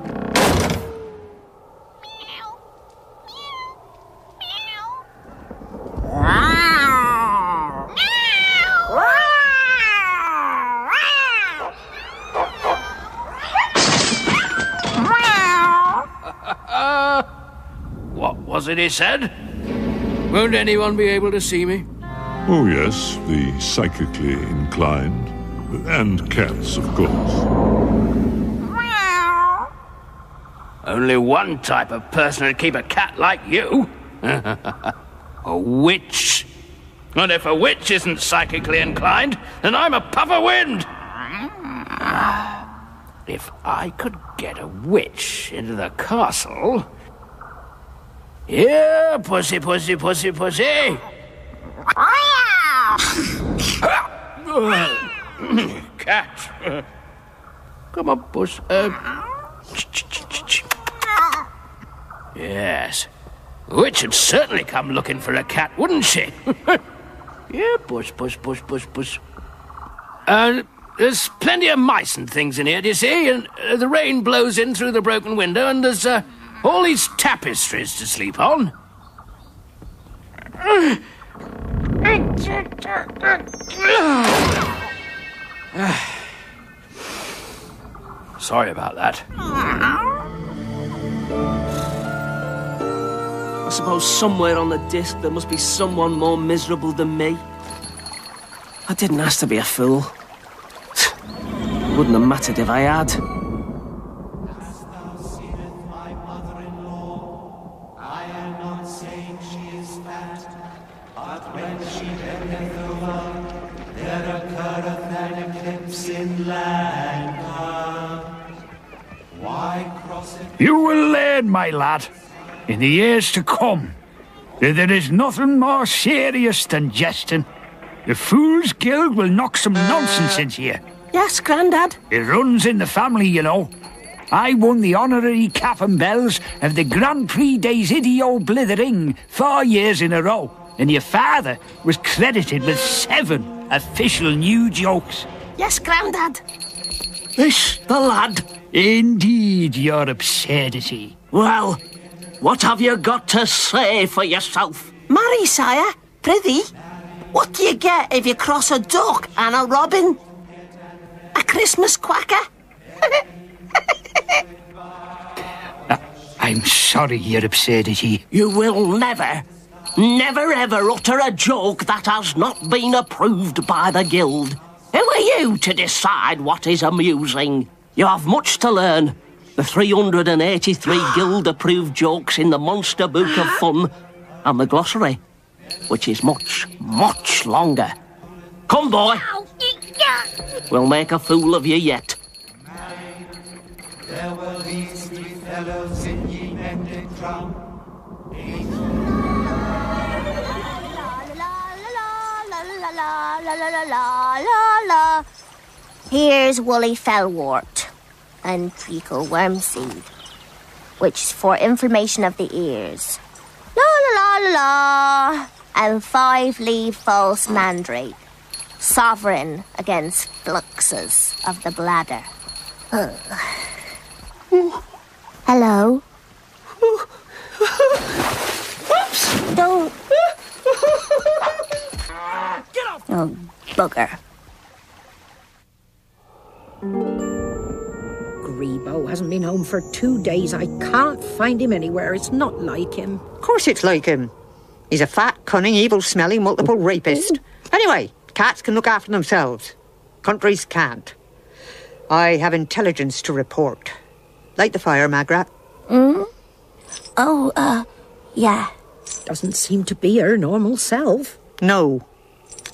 What was it he said? Won't anyone be able to see me? Oh, yes, the psychically inclined. And cats, of course. Only one type of person would keep a cat like you. *laughs* a witch. And if a witch isn't psychically inclined, then I'm a puff of wind. If I could get a witch into the castle. Here, pussy, pussy, pussy, pussy. Cat. Come on, puss. Uh, yes. Witch would certainly come looking for a cat, wouldn't she? *laughs* yeah, puss, puss, puss, puss, puss. Uh, there's plenty of mice and things in here, do you see? And uh, the rain blows in through the broken window, and there's uh, all these tapestries to sleep on. *sighs* Sorry about that. I suppose somewhere on the disc there must be someone more miserable than me. I didn't ask to be a fool. *sighs* Wouldn't have mattered if I had. You will learn, my lad, in the years to come, that there is nothing more serious than jesting. The Fools Guild will knock some nonsense into you. Yes, Grandad. It runs in the family, you know. I won the honorary cap and bells of the Grand Prix des Idiots Blithering four years in a row, and your father was credited with seven official new jokes. Yes, Grandad. This, the lad? Indeed, your absurdity. Well, what have you got to say for yourself? Marry, sire. Prithee. What do you get if you cross a duck and a robin? A Christmas quacker? *laughs* Uh, I'm sorry, your absurdity. You will never, never ever utter a joke that has not been approved by the Guild. Who are you to decide what is amusing? You have much to learn. The 383 Guild approved jokes in the Monster Book of Fun and the glossary, which is much, much longer. Come, boy. We'll make a fool of you yet. There were these three fellows in ye mended drum. la la la la la la la. Here's woolly fellwort and treacle wormseed, which is for inflammation of the ears. La la la la la. And five leaf false mandrake, sovereign against fluxes of the bladder. Ugh. *sighs* Hello. Oops! Don't. *laughs* Oh, bugger. Greebo hasn't been home for two days. I can't find him anywhere. It's not like him. Of course it's like him. He's a fat, cunning, evil smelling, multiple rapist. Anyway, cats can look after themselves. Countries can't. I have intelligence to report. Light the fire, Magrat. Hmm? Oh, uh, yeah. Doesn't seem to be her normal self. No.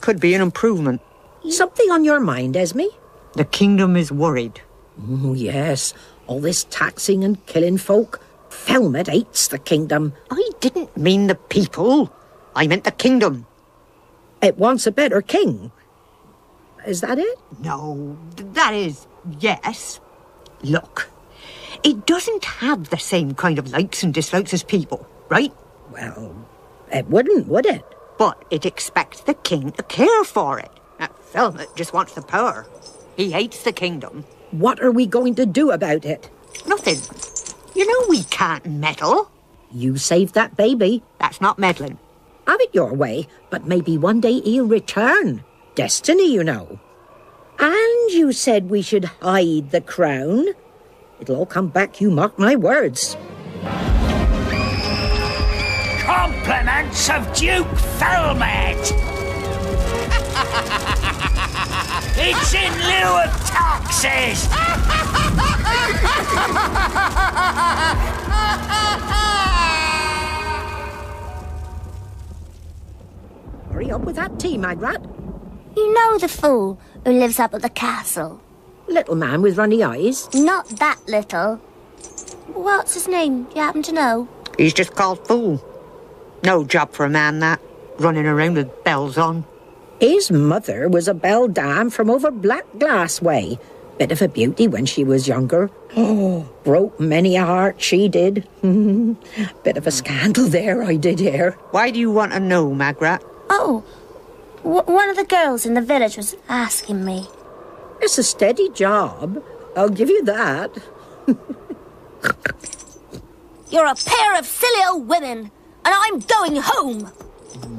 Could be an improvement. Something on your mind, Esme? The kingdom is worried. Oh, yes. All this taxing and killing folk. Felmet hates the kingdom. I didn't mean the people. I meant the kingdom. It wants a better king. Is that it? No, that is, yes. Look, it doesn't have the same kind of likes and dislikes as people, right? Well, it wouldn't, would it? But it expects the king to care for it. That Felmet just wants the power. He hates the kingdom. What are we going to do about it? Nothing. You know we can't meddle. You saved that baby. That's not meddling. Have it your way, but maybe one day he'll return. Destiny, you know. And you said we should hide the crown. It'll all come back, you mark my words. Compliments of Duke Felmet! *laughs* it's in lieu of taxes! Hurry up with that tea, Magrat. You know the fool who lives up at the castle? Little man with runny eyes. Not that little. What's his name? Do you happen to know? He's just called fool. No job for a man, that. Running around with bells on. His mother was a belle dame from over Black Glass way. Bit of a beauty when she was younger. Oh, *gasps* broke many a heart, she did. *laughs* Bit of a scandal there, I did hear. Why do you want to know, Magrat? Oh, w- one of the girls in the village was asking me. It's a steady job. I'll give you that. You're a pair of silly old women, and I'm going home.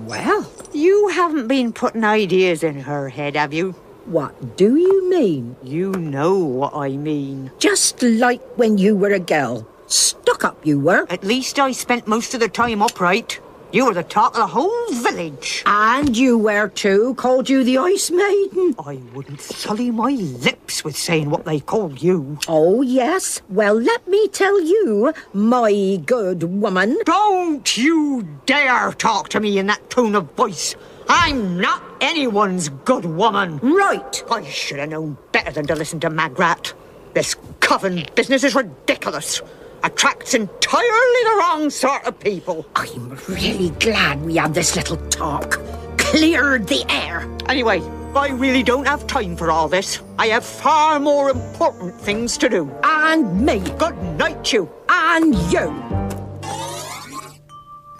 Well, you haven't been putting ideas in her head, have you? What do you mean? You know what I mean. Just like when you were a girl. Stuck up you were. At least I spent most of the time upright. You were the talk of the whole village. And you were too. Called you the Ice Maiden. I wouldn't sully my lips with saying what they called you. Oh, yes. Well, let me tell you, my good woman. Don't you dare talk to me in that tone of voice. I'm not anyone's good woman. Right. I should have known better than to listen to Magrat. This coven business is ridiculous. Attracts entirely the wrong sort of people. I'm really glad we had this little talk. Cleared the air. Anyway, I really don't have time for all this. I have far more important things to do. And me. Good night, you. And you.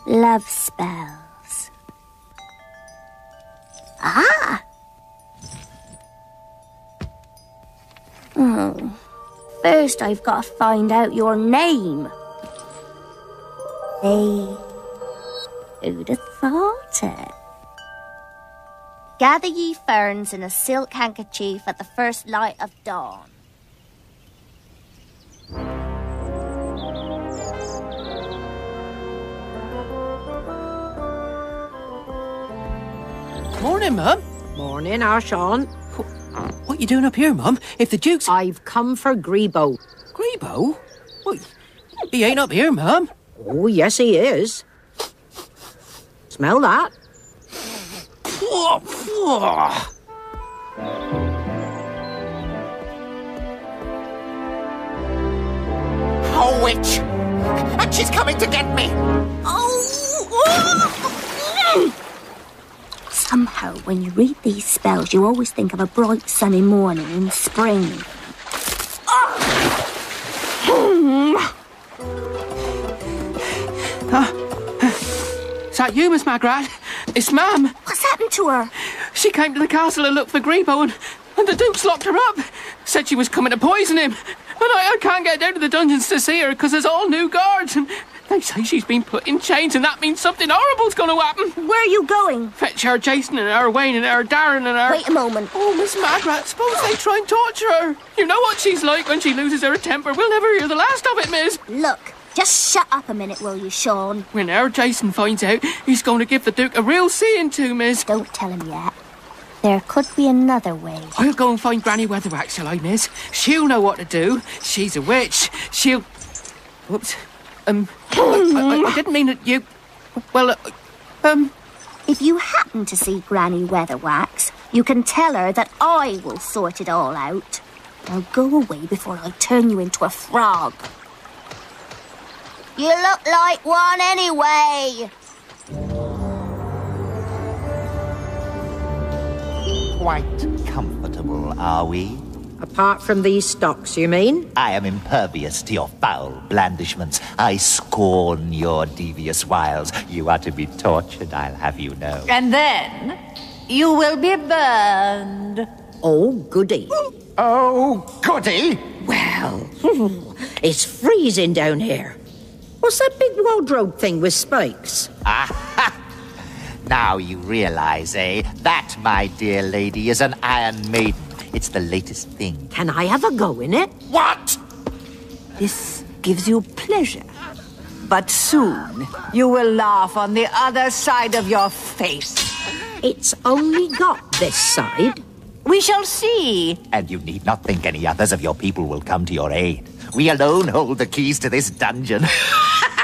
Love spells. Ah! Oh. First, I've got to find out your name. Hey, who'd have thought it? Gather ye ferns in a silk handkerchief at the first light of dawn. Morning, Mum. Morning, Arshawn. What you doing up here, Mum? If the Duke's... I've come for Greebo. Greebo? What? He ain't up here, Mum. Oh, yes, he is. Smell that? Oh, witch! And she's coming to get me! Oh! oh, oh Somehow, when you read these spells, you always think of a bright sunny morning in spring. Ah. Ah. Is that you, Miss Magrat? It's Mum. What's happened to her? She came to the castle and looked for Greebo, and, and the Duke's locked her up. Said she was coming to poison him. I, I can't get down to the dungeons to see her because there's all new guards and they say she's been put in chains and that means something horrible's going to happen. Where are you going? Fetch our Jason and our Wayne and our Darren and our... Wait a moment. Oh, Miss Magrat, suppose they try and torture her. You know what she's like when she loses her temper. We'll never hear the last of it, miss. Look, just shut up a minute, will you, Sean? When our Jason finds out, he's going to give the Duke a real seeing to, miss. Don't tell him yet. There could be another way. I'll go and find Granny Weatherwax, shall I, miss? She'll know what to do. She's a witch. She'll... Whoops. Um, I, I- I didn't mean that you... Well, uh, um... If you happen to see Granny Weatherwax, you can tell her that I will sort it all out. Now go away before I turn you into a frog. You look like one anyway. Quite comfortable, are we? Apart from these stocks, you mean? I am impervious to your foul blandishments. I scorn your devious wiles. You are to be tortured, I'll have you know. And then you will be burned. Oh, goody. Oh, goody? Well, *laughs* it's freezing down here. What's that big wardrobe thing with spikes? Aha! Now you realize, eh? That, my dear lady, is an Iron Maiden. It's the latest thing. Can I have a go in it? What? This gives you pleasure. But soon you will laugh on the other side of your face. It's only got this side. We shall see. And you need not think any others of your people will come to your aid. We alone hold the keys to this dungeon. *laughs*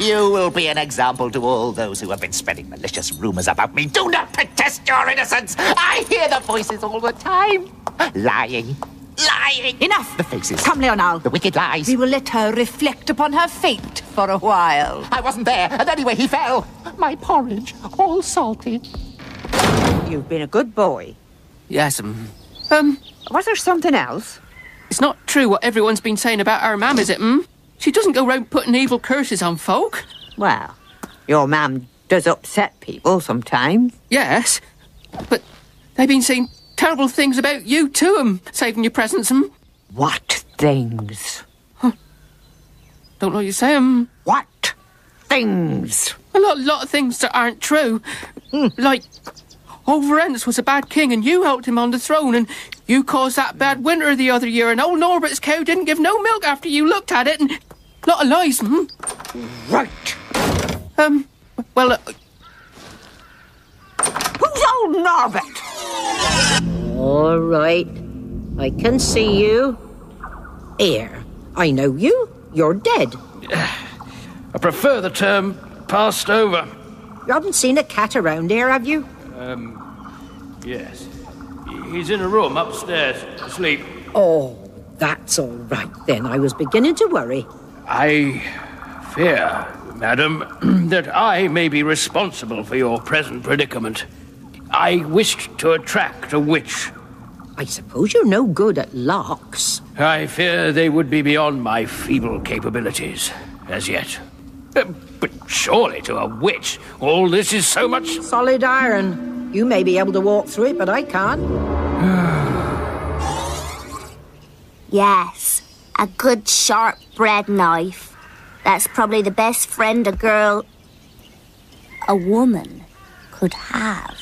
you will be an example to all those who have been spreading malicious rumors about me. Do not protest your innocence. I hear the voices all the time. Lying. Lying. Enough. The faces. Come, Leonal. The wicked lies. We will let her reflect upon her fate for a while. I wasn't there, and anyway, he fell. My porridge, all salty. You've been a good boy. Yes, um... Um... Was there something else? It's not true what everyone's been saying about our mam, is it, hmm? She doesn't go round putting evil curses on folk. Well, your mam does upset people sometimes. Yes, but they've been saying terrible things about you too, um, saving your presence, um. What things? Don't know what you say, um. What things? A lot, lot of things that aren't true. Like, Overends was a bad king and you helped him on the throne and you caused that bad winter the other year and old Norbert's cow didn't give no milk after you looked at it and... Lot of lies, hmm? Right. Um, well, uh, Who's old Norbert? All right. I can see you. Here, I know you. You're dead. *sighs* I prefer the term passed over. You haven't seen a cat around here, have you? Um, yes. He's in a room upstairs, asleep. Oh, that's all right then. I was beginning to worry. I fear, madam, *clears throat* that I may be responsible for your present predicament. I wished to attract a witch. I suppose you're no good at locks. I fear they would be beyond my feeble capabilities, as yet. Uh, but surely to a witch, all this is so much. Solid iron. You may be able to walk through it, but I can't. *sighs* Yes, a good sharp bread knife. That's probably the best friend a girl, a woman, could have.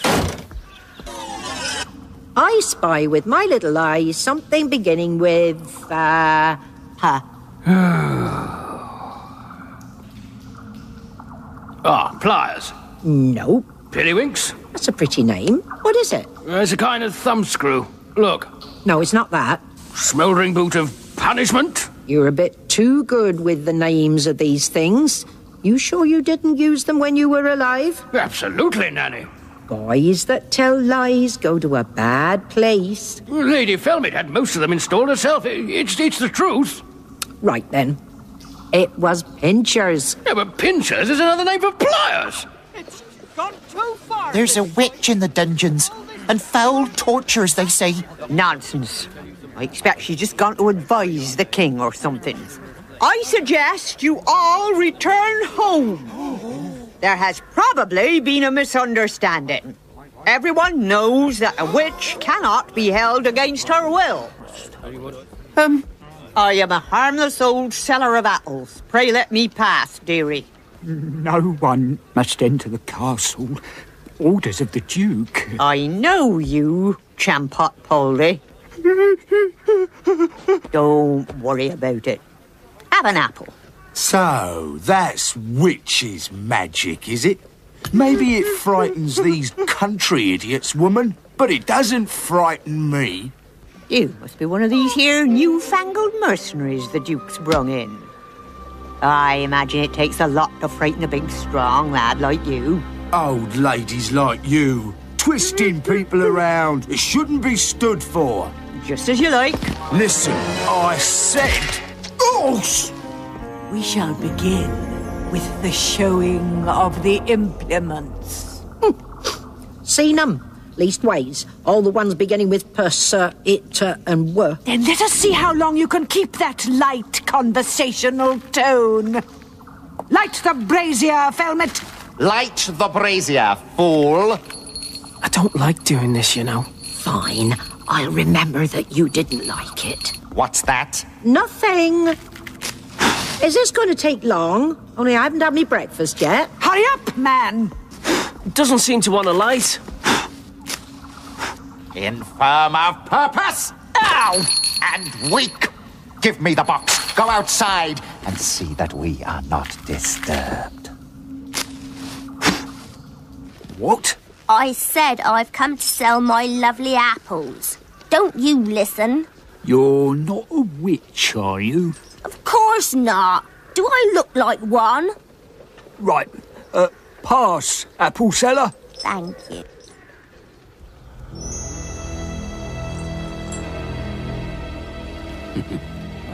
I spy with my little eyes something beginning with, uh, huh. *sighs* *sighs* Ah, pliers. Nope. Pilliwinks? That's a pretty name. What is it? It's a kind of thumbscrew. Look. No, it's not that. Smouldering boot of punishment? You're a bit too good with the names of these things. You sure you didn't use them when you were alive? Absolutely, Nanny. Boys that tell lies go to a bad place. Lady Felmet had most of them installed herself. It's, it's the truth. Right then. It was pinchers. Yeah, but pinchers is another name for pliers. It's gone too far. There's a witch in the dungeons, and foul tortures, they say. Nonsense. I expect she's just gone to advise the king or something. I suggest you all return home. There has probably been a misunderstanding. Everyone knows that a witch cannot be held against her will. Um, I am a harmless old seller of apples. Pray let me pass, dearie. No one must enter the castle. Orders of the Duke. I know you, Champot Polly. Don't worry about it. Have an apple. So, that's witch's magic, is it? Maybe it frightens these country idiots, woman, but it doesn't frighten me. You must be one of these here newfangled mercenaries the Duke's brung in. I imagine it takes a lot to frighten a big, strong lad like you. Old ladies like you, twisting people around, it shouldn't be stood for. Just as you like. Listen, I said. Oh! We shall begin with the showing of the implements. Hmm. Seen 'em? Leastways, all the ones beginning with pers, uh, it, uh, and were. Then let us see how long you can keep that light conversational tone. Light the brazier, Felmet. Light the brazier, fool. I don't like doing this, you know. Fine. I'll remember that you didn't like it. What's that? Nothing. Is this going to take long? Only I haven't had me breakfast yet. Hurry up, man. Doesn't seem to want to light. Infirm of purpose! Ow! And weak! Give me the box. Go outside and see that we are not disturbed. What? I said I've come to sell my lovely apples. Don't you listen? You're not a witch, are you? Of course not. Do I look like one? Right. Uh, pass, apple seller. Thank you.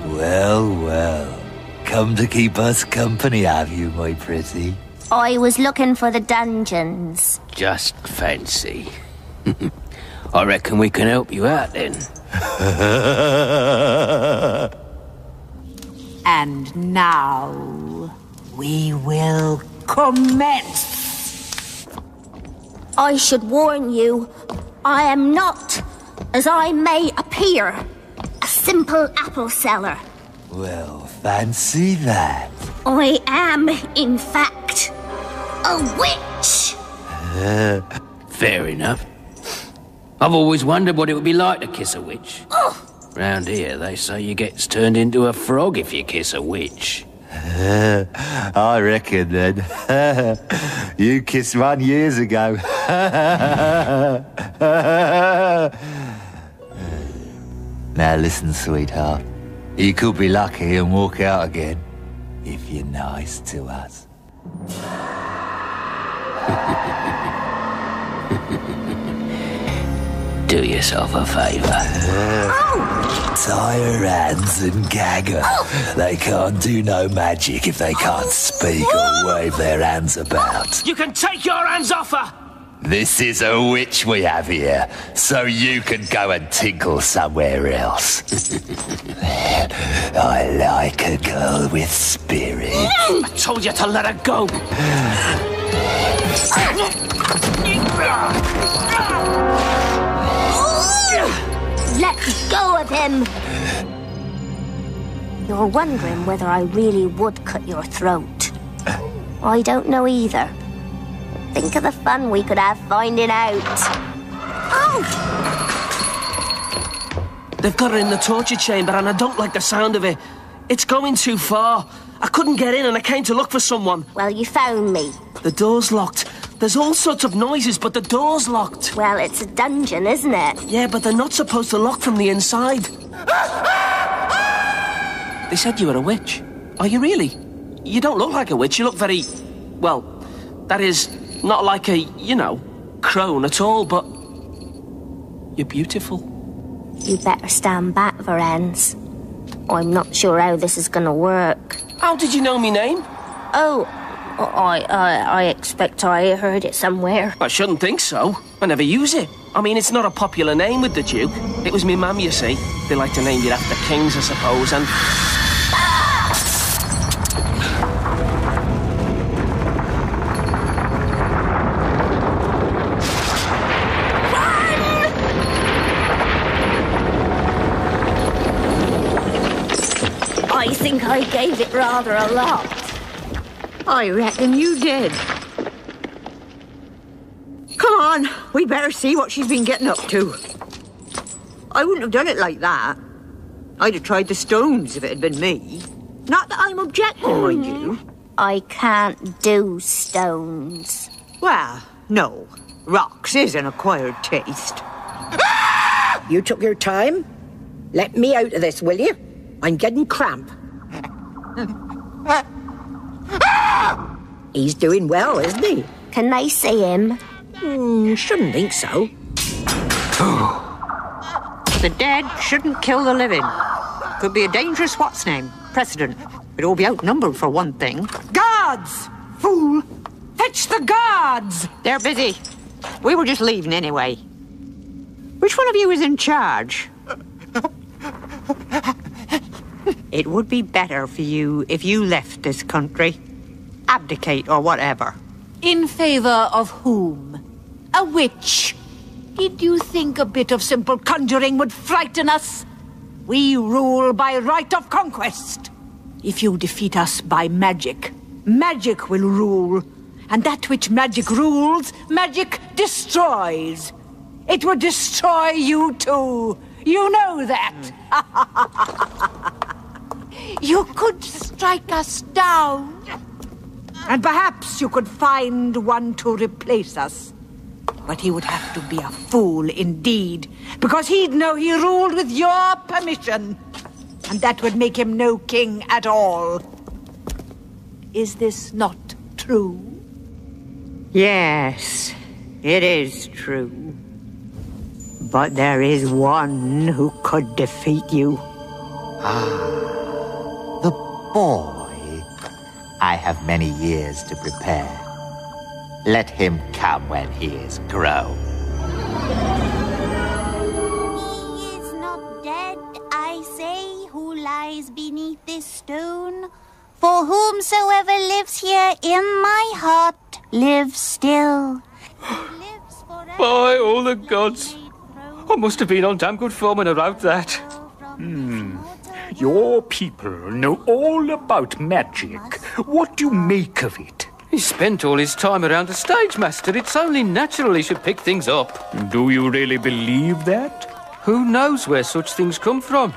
Well, well. Come to keep us company, have you, my pretty? I was looking for the dungeons. Just fancy. *laughs* I reckon we can help you out then. *laughs* And now we will commence. I should warn you, I am not, as I may appear, a simple apple seller. well, fancy that. I am, in fact, a witch. *laughs* Fair enough. I've always wondered what it would be like to kiss a witch. Oh, Round here, they say you gets turned into a frog if you kiss a witch. *laughs* I reckon then. *laughs* you kissed one years ago. Now listen, sweetheart. You could be lucky and walk out again if you're nice to us. *laughs* Do yourself a favour. Oh! Tie her hands and gag her. Oh! They can't do no magic if they can't oh! speak or wave their hands about. You can take your hands off her! This is a witch we have here, so you can go and tinkle somewhere else. *laughs* I like a girl with spirit. I told you to let her go! let go of him. You're wondering whether I really would cut your throat. I don't know either. Think of the fun we could have finding out. Oh! They've got her in the torture chamber and I don't like the sound of it. It's going too far. I couldn't get in and I came to look for someone. Well, you found me. The door's locked. There's all sorts of noises, but the door's locked. Well, it's a dungeon, isn't it? Yeah, but they're not supposed to lock from the inside. they said you were a witch. Are you really? You don't look like a witch. You look very. Well, that is, not like a, you know, crone at all, but. You're beautiful. You better stand back, Verence. I'm not sure how this is gonna work. How did you know me name? Oh, I, I, I expect I heard it somewhere. I shouldn't think so. I never use it. I mean, it's not a popular name with the Duke. It was me mum, you see. They like to name you after kings, I suppose, and. I gave it rather a lot. I reckon you did. Come on, we better see what she's been getting up to. I wouldn't have done it like that. I'd have tried the stones if it had been me. Not that I'm objecting, mind you. Hmm. I can't do stones. Well, no. Rocks is an acquired taste. You took your time? Let me out of this, will you? I'm getting cramp. He's doing well, isn't he? Can they see him? Hmm, shouldn't think so. The dead shouldn't kill the living. Could be a dangerous what's name precedent. We'd all be outnumbered for one thing. Guards! Fool! Fetch the guards! They're busy. We were just leaving anyway. Which one of you is in charge? *laughs* it would be better for you if you left this country. Abdicate or whatever. In favor of whom? A witch? Did you think a bit of simple conjuring would frighten us? We rule by right of conquest. If you defeat us by magic, magic will rule. And that which magic rules, magic destroys. It would destroy you too. You know that. *laughs* you could strike us down. And perhaps you could find one to replace us. But he would have to be a fool indeed, because he'd know he ruled with your permission. And that would make him no king at all. Is this not true? Yes, it is true. But there is one who could defeat you. Ah, the boy. I have many years to prepare. Let him come when he is grown. He is not dead, I say, who lies beneath this stone. For whomsoever lives here in my heart lives still. By all the gods. I must have been on damn good form when I wrote that. Hmm. Your people know all about magic. What do you make of it? He spent all his time around the stage, Master. It's only natural he should pick things up. Do you really believe that? Who knows where such things come from?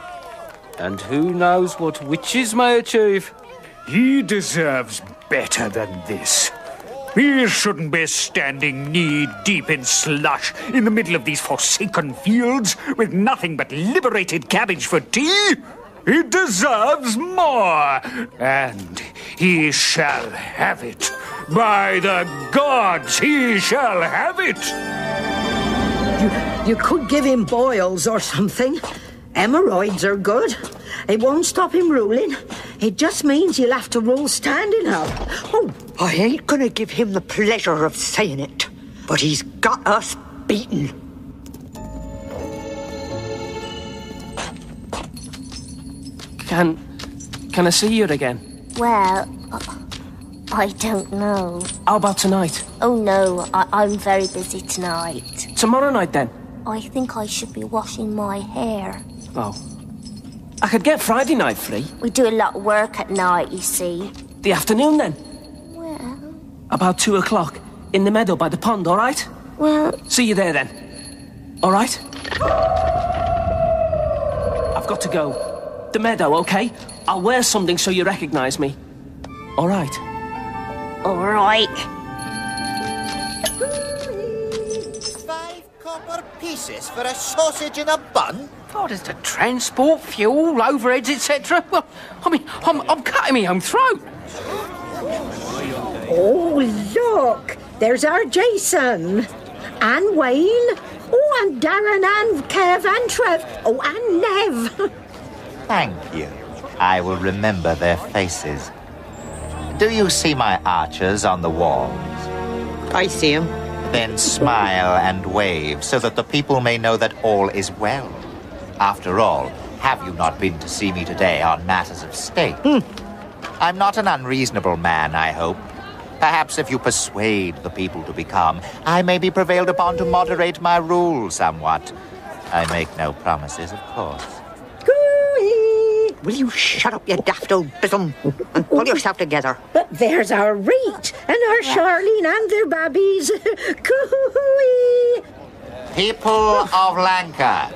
And who knows what witches may achieve? He deserves better than this. He shouldn't be standing knee deep in slush in the middle of these forsaken fields with nothing but liberated cabbage for tea. He deserves more, and he shall have it. By the gods, he shall have it. You, you could give him boils or something. Hemorrhoids are good. It won't stop him ruling. It just means you'll have to rule standing up. Oh, I ain't gonna give him the pleasure of saying it, but he's got us beaten. Can. Can I see you again? Well, I don't know. How about tonight? Oh no, I- I'm very busy tonight. Tomorrow night then? I think I should be washing my hair. Oh. I could get Friday night free. We do a lot of work at night, you see. The afternoon then? Well, About two o'clock. In the meadow by the pond, all right? well, See you there then. All right? I've got to go. The meadow, okay? I'll wear something so you recognize me. All right. all right. Five copper pieces for a sausage in a bun? God, is to transport fuel, overheads, etc. Well, I mean, I'm, I'm cutting my own throat. Oh, look! There's our Jason. And Wayne. Oh, and Darren and Kev and Trev. Oh, and Nev. *laughs* Thank you. I will remember their faces. Do you see my archers on the walls? I see them. Then smile and wave so that the people may know that all is well. After all, have you not been to see me today on matters of state? Hmm. I'm not an unreasonable man, I hope. Perhaps if you persuade the people to become, I may be prevailed upon to moderate my rule somewhat. I make no promises, of course. Will you shut up, you daft old bism, and pull yourself together? But there's our Reet and our Charlene and their babbies. *laughs* Cooey! People of Lancre,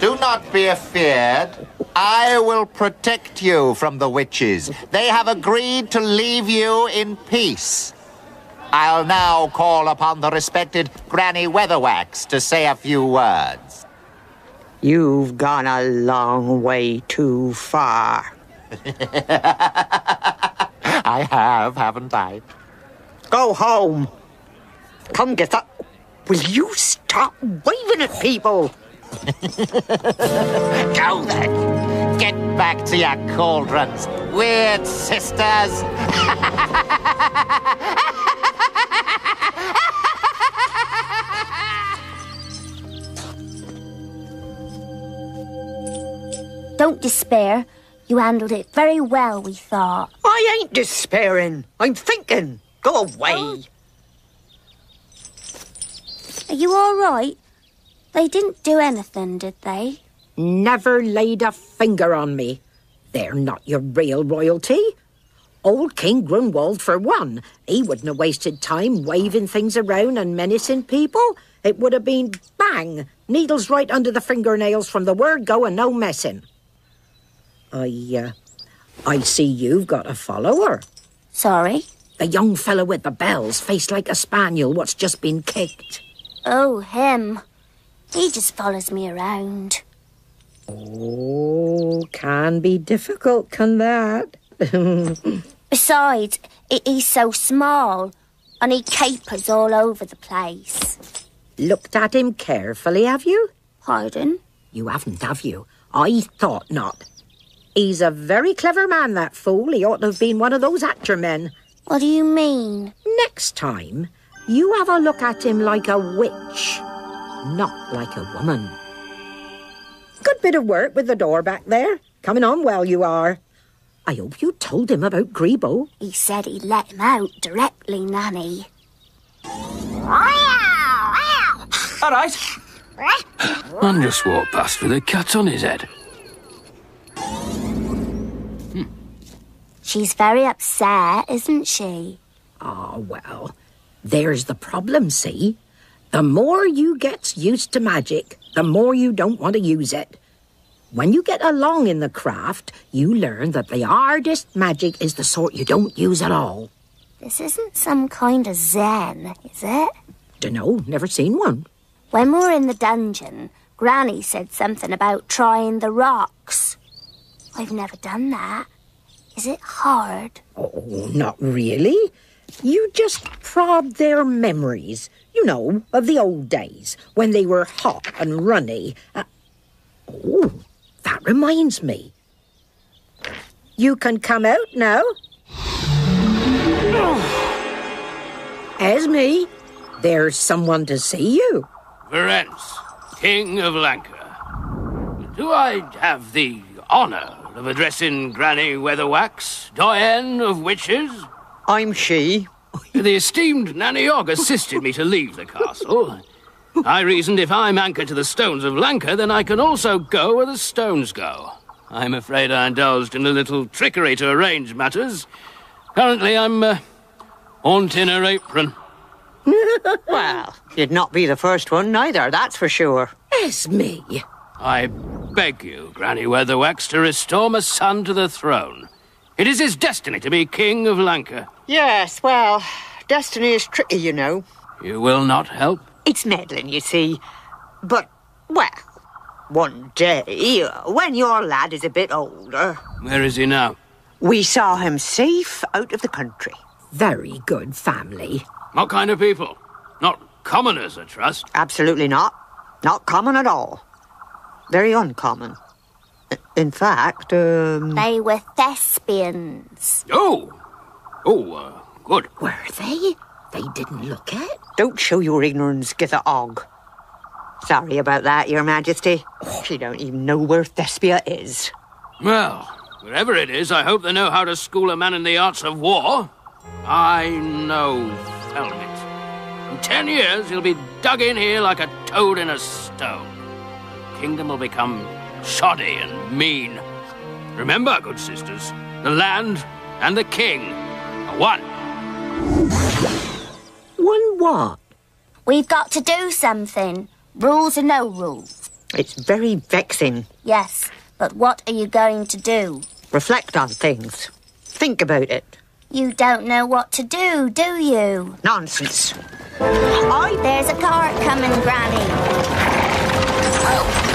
do not be afeared. I will protect you from the witches. They have agreed to leave you in peace. I'll now call upon the respected Granny Weatherwax to say a few words. You've gone a long way too far. *laughs* I have, haven't I? Go home. Come get up. Will you stop waving at people? *laughs* Go then. Get back to your cauldrons, weird sisters. *laughs* Don't despair. You handled it very well, we thought. I ain't despairing. I'm thinking. Go away. Oh. Are you all right? They didn't do anything, did they? Never laid a finger on me. They're not your real royalty. Old King Grunwald, for one, he wouldn't have wasted time waving things around and menacing people. It would have been bang, needles right under the fingernails from the word go and no messing. I, uh, I see you've got a follower. Sorry? The young fellow with the bells, faced like a spaniel, what's just been kicked. Oh, him. He just follows me around. Oh, can be difficult, can that? *laughs* Besides, he's so small, and he capers all over the place. Looked at him carefully, have you? Pardon? You haven't, have you? I thought not. He's a very clever man, that fool. He ought to have been one of those actor men. What do you mean? Next time, you have a look at him like a witch, not like a woman. Good bit of work with the door back there. Coming on well, you are. I hope you told him about Greebo. He said he'd let him out directly, Nanny. All right. *laughs* And just walked past with a cat on his head. She's very upset, isn't she? Ah, well, there's the problem, see? The more you gets used to magic, the more you don't want to use it. When you get along in the craft, you learn that the hardest magic is the sort you don't use at all. This isn't some kind of zen, is it? Dunno, never seen one. When we were in the dungeon, Granny said something about trying the rocks. I've never done that. Is it hard? Oh, not really. You just prod their memories, you know, of the old days when they were hot and runny. Uh, oh, that reminds me. You can come out now. Esme, there's someone to see you. Verence, King of Lancre. Do I have the honour of addressing Granny Weatherwax, Doyen of Witches? I'm she. *laughs* The esteemed Nanny Ogg assisted me to leave the castle. I reasoned if I'm anchored to the stones of Lancre, then I can also go where the stones go. I'm afraid I indulged in a little trickery to arrange matters. Currently, I'm uh, haunting her apron. *laughs* well, you'd not be the first one neither, that's for sure. Esme. I beg you, Granny Weatherwax, to restore my son to the throne. It is his destiny to be King of Lancre. Yes, well, destiny is tricky, you know. You will not help? It's meddling, you see. But, well, one day, uh, when your lad is a bit older, Where is he now? we saw him safe out of the country. Very good family. What kind of people? Not commoners, I trust. Absolutely not. Not common at all. Very uncommon. In fact, um... They were thespians. Oh! Oh, uh, good. Were they? They didn't look it. Don't show your ignorance, Githa Ogg. Sorry about that, Your Majesty. She don't even know where Thespia is. Well, wherever it is, I hope they know how to school a man in the arts of war. I know Felmet. In ten years, he'll be dug in here like a toad in a stone. The kingdom will become shoddy and mean. Remember, good sisters, the land and the king are one. One what? We've got to do something. Rules or no rules. It's very vexing. Yes, but what are you going to do? Reflect on things. Think about it. You don't know what to do, do you? Nonsense. Oh, there's a cart coming, Granny. Oh.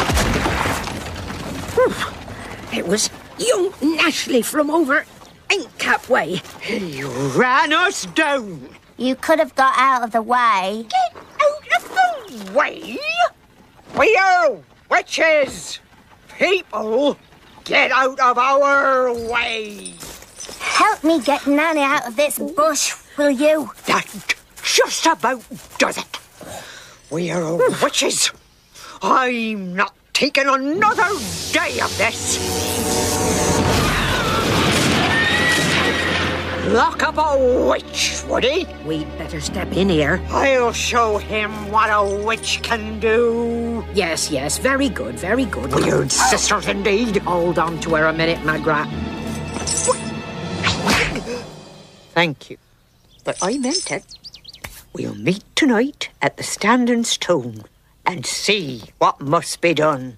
It was young Nashley from over Ain't Cap Way. He ran us down. You could have got out of the way. Get out of the way? We are witches. People, get out of our way. Help me get Nanny out of this bush, will you? That just about does it. We are witches. I'm not taking another day of this. Lock up a witch, he? We'd better step in here. I'll show him what a witch can do. Yes, yes, very good, very good. Oh, Weird sisters indeed. Hold on to her a minute, Magrat. Thank you. But I meant it. We'll meet tonight at the Standing Stone and see what must be done.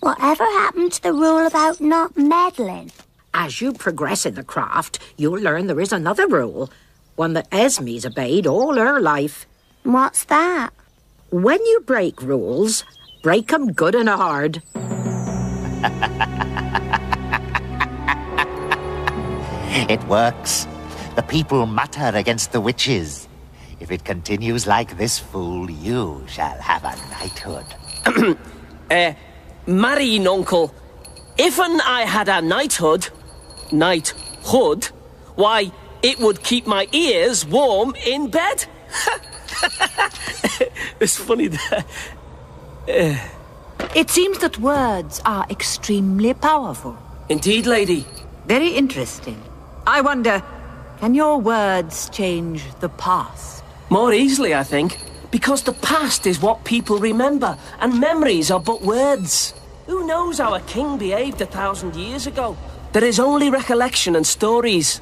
Whatever happened to the rule about not meddling? As you progress in the craft, you'll learn there is another rule, one that Esme's obeyed all her life. What's that? When you break rules, break 'em good and hard. *laughs* It works. The people mutter against the witches. If it continues like this, fool, you shall have a knighthood. *clears throat* uh, marrying uncle, if'n I had a knighthood, knighthood, why, it would keep my ears warm in bed. *laughs* it's funny that. Uh, It seems that words are extremely powerful. indeed, lady. Very interesting. I wonder, can your words change the past? More easily, I think. Because the past is what people remember, and memories are but words. Who knows how a king behaved a thousand years ago? There is only recollection and stories.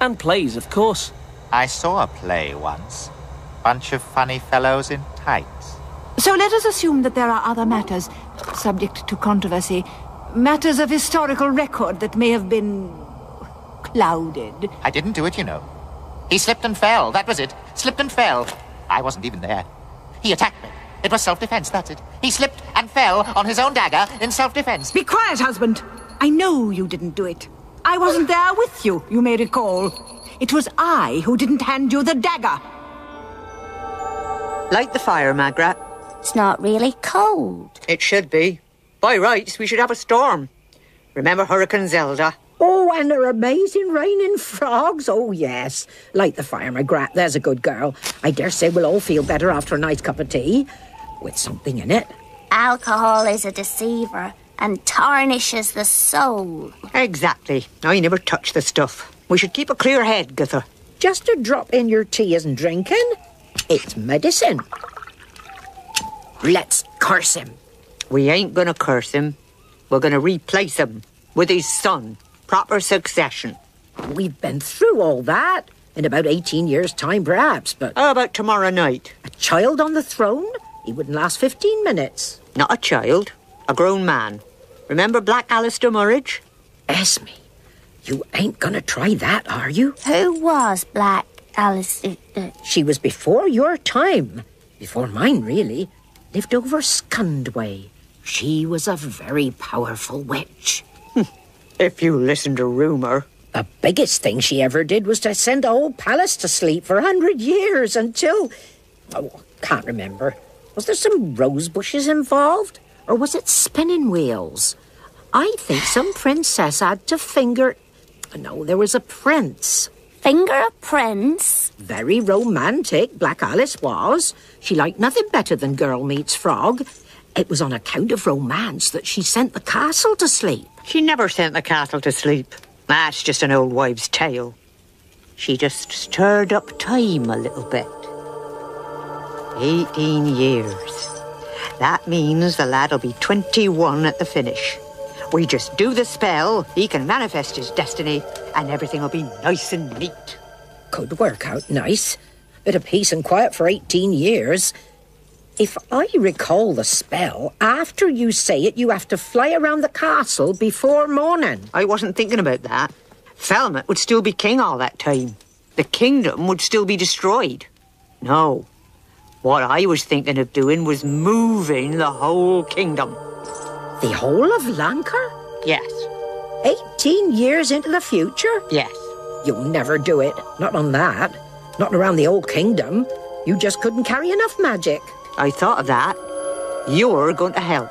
And plays, of course. I saw a play once. Bunch of funny fellows in tights. So let us assume that there are other matters subject to controversy, matters of historical record that may have been clouded. I didn't do it, you know. He slipped and fell. That was it. Slipped and fell. I wasn't even there. He attacked me. It was self-defense, that's it. He slipped and fell on his own dagger in self-defense. Be quiet, husband. I know you didn't do it. I wasn't there with you, you may recall. It was I who didn't hand you the dagger. Light the fire, Magrat. It's not really cold. It should be. By rights, we should have a storm. Remember Hurricane Zelda? Oh, and her amazing raining frogs. Oh, yes. Light the fire, Magrat. There's a good girl. I dare say we'll all feel better after a nice cup of tea. With something in it. Alcohol is a deceiver and tarnishes the soul. Exactly. I never touch the stuff. We should keep a clear head, Githa. Just a drop in your tea isn't drinking. It's medicine. Let's curse him. We ain't gonna curse him. We're gonna replace him with his son. Proper succession. We've been through all that. In about 18 years' time, perhaps, but. How about tomorrow night? A child on the throne? He wouldn't last 15 minutes. Not a child, a grown man. Remember Black Aliss Demurrage? Esme, you ain't gonna try that, are you? Who was Black Aliss? uh, She was before your time. Before mine, really. Lived over Scundway. She was a very powerful witch. If you listen to rumour. The biggest thing she ever did was to send a whole palace to sleep for a hundred years until. Oh, can't remember. Was there some rose bushes involved? Or was it spinning wheels? I think some princess had to finger. No, there was a prince. Finger a prince? Very romantic, Black Aliss was. She liked nothing better than girl meets frog. It was on account of romance that she sent the castle to sleep. She never sent the castle to sleep. That's just an old wives' tale. She just stirred up time a little bit. Eighteen years. That means the lad'll be 21 at the finish. We just do the spell, he can manifest his destiny, and everything will be nice and neat. Could work out nice. Bit of peace and quiet for 18 years. If I recall the spell, after you say it, you have to fly around the castle before morning. I wasn't thinking about that. Felmet would still be king all that time. The kingdom would still be destroyed. No. What I was thinking of doing was moving the whole kingdom. The whole of Lancre? Yes. 18 years into the future? Yes. You'll never do it. Not on that. Not around the old kingdom. You just couldn't carry enough magic. I thought of that. You're going to help.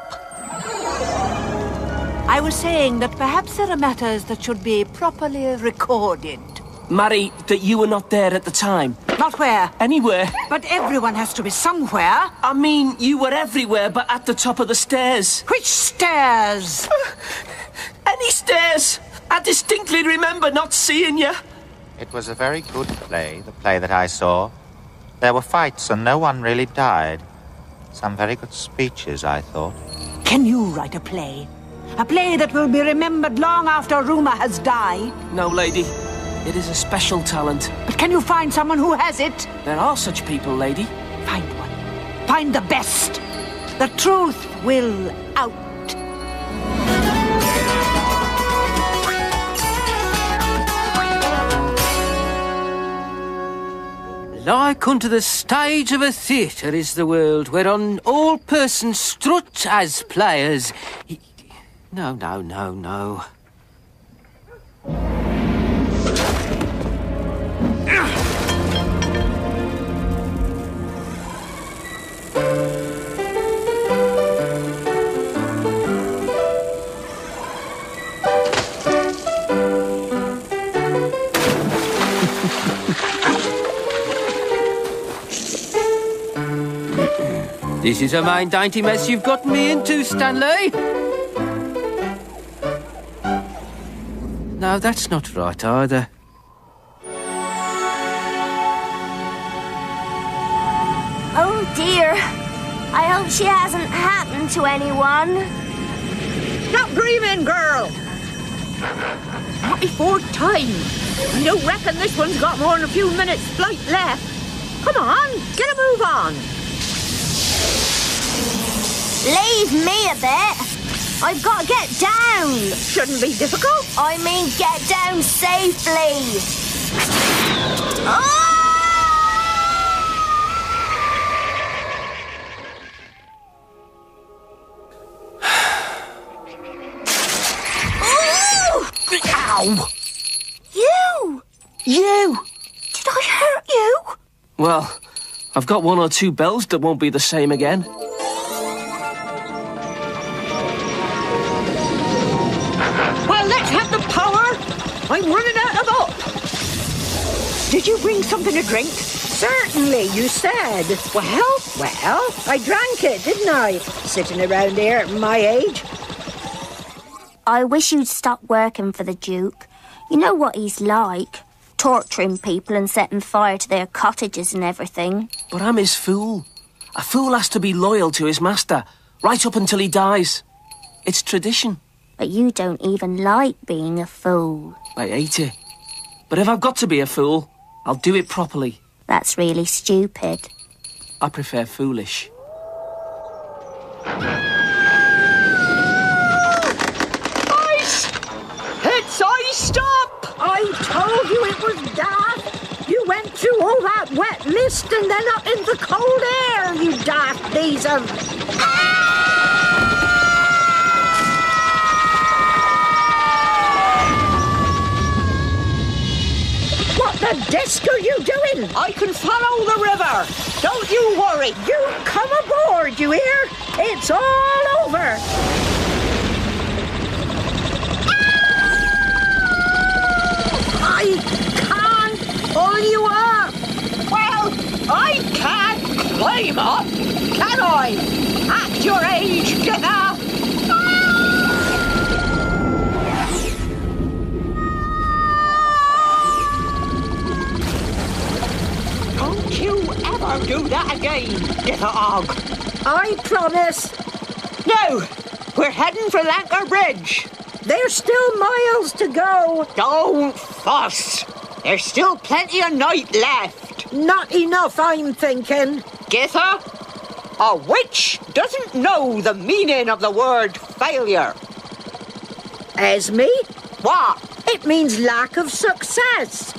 I was saying that perhaps there are matters that should be properly recorded. Marry, that you were not there at the time. Not where? Anywhere. But everyone has to be somewhere. I mean, you were everywhere but at the top of the stairs. Which stairs? *sighs* Any stairs. I distinctly remember not seeing you. It was a very good play, the play that I saw. There were fights and no one really died. Some very good speeches, I thought. Can you write a play? A play that will be remembered long after rumour has died? No, lady. It is a special talent. But can you find someone who has it? There are such people, lady. Find one. Find the best. The truth will out. Like unto the stage of a theatre is the world, whereon all persons strut as players. No, no, no, no. This is a main dainty mess you've gotten me into, Stanley. No, that's not right either. Oh dear. I hope she hasn't happened to anyone. Stop dreaming, girl! Not before time. You don't reckon this one's got more than a few minutes flight left. Come on, get a move on. Leave me a bit. I've got to get down. Shouldn't be difficult. I mean, get down safely. Oh! Ooh! Ow! You! You! Did I hurt you? Well, I've got one or two bells that won't be the same again. I'm running out of up. Did you bring something to drink? Certainly, you said. Well, well, I drank it, didn't I? Sitting around here at my age. I wish you'd stop working for the Duke. You know what he's like. Torturing people and setting fire to their cottages and everything. But I'm his fool. A fool has to be loyal to his master, right up until he dies. It's tradition. But you don't even like being a fool. I hate it. But if I've got to be a fool, I'll do it properly. That's really stupid. I prefer foolish. Ice! It's ice stop! I told you it was daft. You went through all that wet mist and then up into the cold air, you daft geezer. What the desk are you doing? I can follow the river. Don't you worry. You come aboard, you hear? It's all over. I can't pull you up. Well, I can't climb up, can I? At your age, get up. Ever do that again, Githa Ogg. I promise. No, We're heading for Lancre Bridge. There's still miles to go. Don't fuss. There's still plenty of night left. Not enough, I'm thinking. Githa, a witch doesn't know the meaning of the word failure. Esme? What? It means lack of success.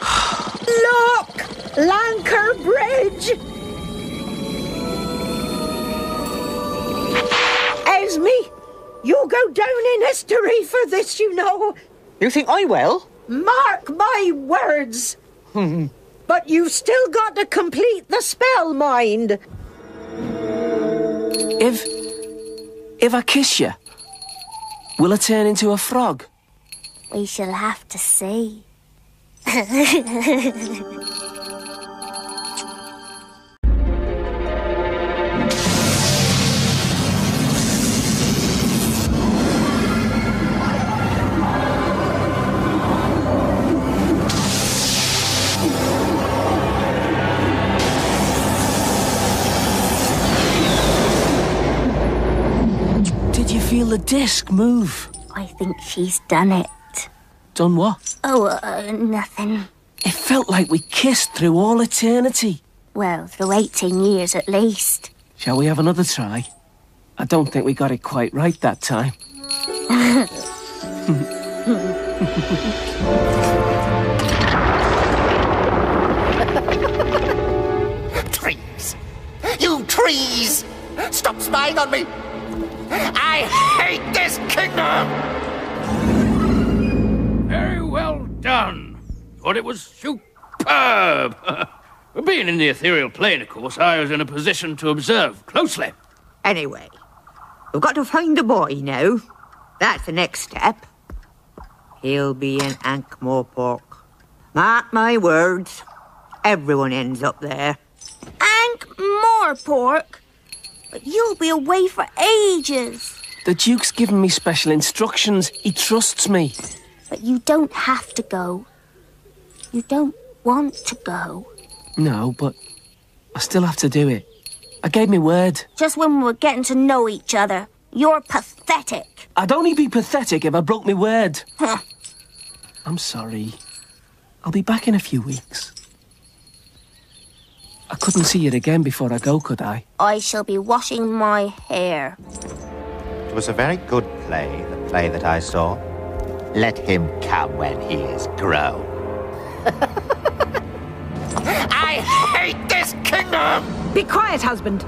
*sighs* Look! Lancre Bridge! Esme, you'll go down in history for this, you know. You think I will? Mark my words. Hmm. but you've still got to complete the spell, mind. If. if I kiss you, will I turn into a frog? We shall have to see. *laughs* the disc move? I think she's done it. Done what? Oh, uh, nothing. It felt like we kissed through all eternity. Well, through 18 years at least. Shall we have another try? I don't think we got it quite right that time. *laughs* Trees! You trees! Stop spying on me! I hate this kingdom! Very well done. Thought it was superb. *laughs* Being in the ethereal plane, of course, I was in a position to observe closely. Anyway, we've got to find the boy now. That's the next step. He'll be in Ankh-Morpork. Mark my words. Everyone ends up there. Ank more pork. But you'll be away for ages. The Duke's given me special instructions. He trusts me. But you don't have to go. You don't want to go. No, but I still have to do it. I gave me word. Just when we were getting to know each other. You're pathetic. I'd only be pathetic if I broke my word. I'm sorry. I'll be back in a few weeks. I couldn't see you again before I go, could I? I shall be washing my hair. It was a very good play, the play that I saw. Let him come when he is grown. *laughs* I hate this kingdom! Be quiet, husband.